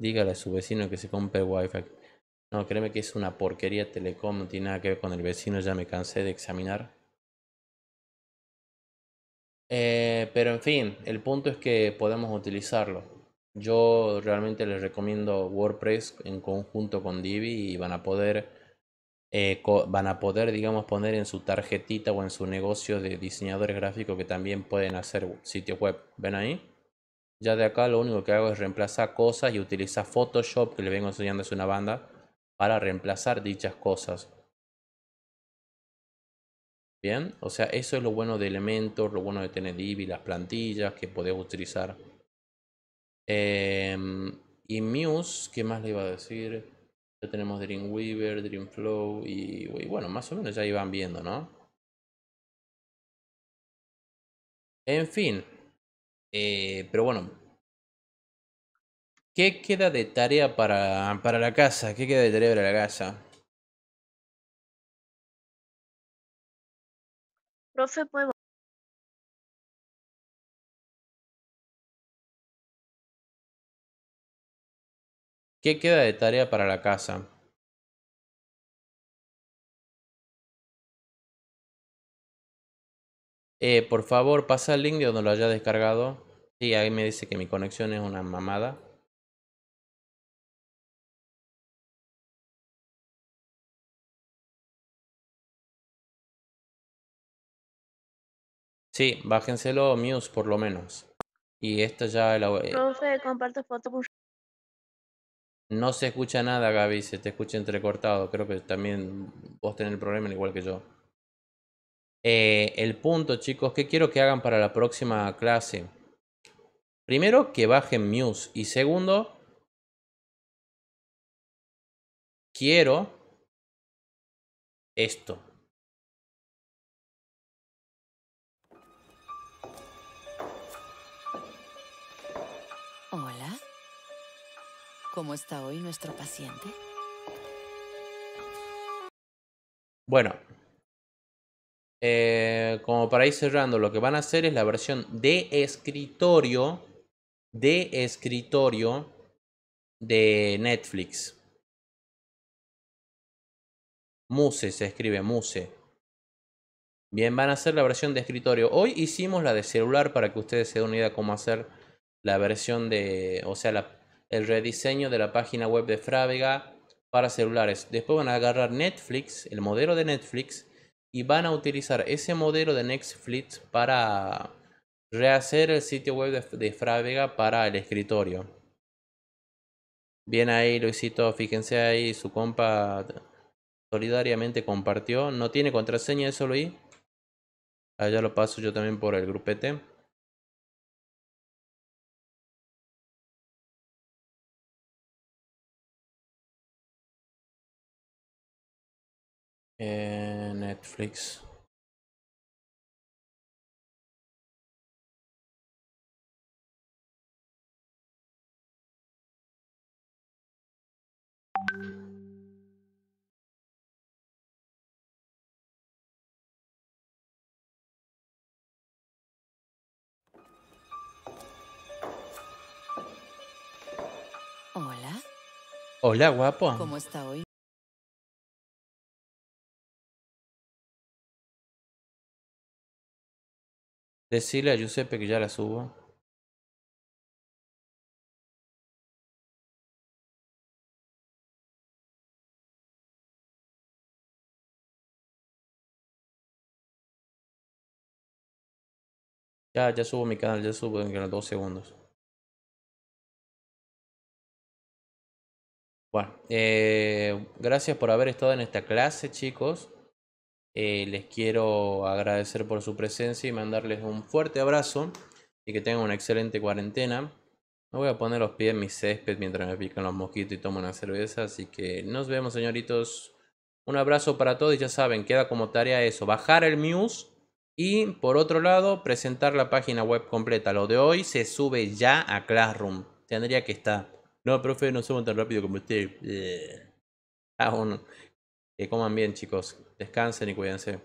Dígale a su vecino que se compre wifi. No, créeme que es una porquería Telecom, no tiene nada que ver con el vecino, ya me cansé de examinar. Eh, pero en fin, el punto es que podemos utilizarlo. Yo realmente les recomiendo WordPress en conjunto con Divi y van a poder eh, van a poder, digamos, poner en su tarjetita o en su negocio de diseñadores gráficos que también pueden hacer sitios web. ¿Ven ahí? Ya de acá lo único que hago es reemplazar cosas y utilizar Photoshop, que le vengo enseñando es una banda, para reemplazar dichas cosas. Bien, o sea, eso es lo bueno de Elementor, lo bueno de tener Divi, las plantillas que podés utilizar. Em, y Muse, ¿qué más le iba a decir? Ya tenemos Dreamweaver, Dreamflow y, y bueno, más o menos ya iban viendo, ¿no? En fin, eh, pero bueno, ¿qué queda de tarea para, para la casa? ¿Qué queda de tarea para la casa? Profe. ¿Qué queda de tarea para la casa? Eh, por favor, pasa el link de donde lo haya descargado. Sí, ahí me dice que mi conexión es una mamada. Sí, bájenselo Muse por lo menos. Y esta ya la... Eh, Profe, comparte foto por... No se escucha nada, Gaby, se te escucha entrecortado. Creo que también vos tenés el problema igual que yo. Eh, el punto, chicos, ¿qué quiero que hagan para la próxima clase? Primero, que bajen Muse. Y segundo, quiero esto. ¿Cómo está hoy nuestro paciente? Bueno, eh, como para ir cerrando, lo que van a hacer es la versión de escritorio, de escritorio de Netflix. Muse se escribe, Muse. Bien, van a hacer la versión de escritorio. Hoy hicimos la de celular para que ustedes se den una idea de cómo hacer la versión de, o sea, el rediseño de la página web de Frávega para celulares. Después van a agarrar Netflix, el modelo de Netflix, y van a utilizar ese modelo de Netflix para rehacer el sitio web de, de Frávega para el escritorio. Bien ahí, Luisito, fíjense ahí, su compa solidariamente compartió. No tiene contraseña, eso ahí. Allá lo paso yo también por el grupete. Eh, Netflix. Hola. Hola, guapo. ¿Cómo está hoy? Decirle a Giuseppe que ya la subo. Ya, ya subo mi canal, ya subo en dos segundos. Bueno, eh, gracias por haber estado en esta clase, chicos. Eh, les quiero agradecer por su presencia y mandarles un fuerte abrazo y que tengan una excelente cuarentena. Me voy a poner los pies en mi césped mientras me pican los mosquitos y tomo una cerveza. Así que nos vemos, señoritos. Un abrazo para todos y ya saben, queda como tarea eso, bajar el Muse Y por otro lado, presentar la página web completa. Lo de hoy se sube ya a Classroom. Tendría que estar. No, profe, no somos tan rápido como usted. Ah, bueno. Que coman bien, chicos. Descansen y cuídense.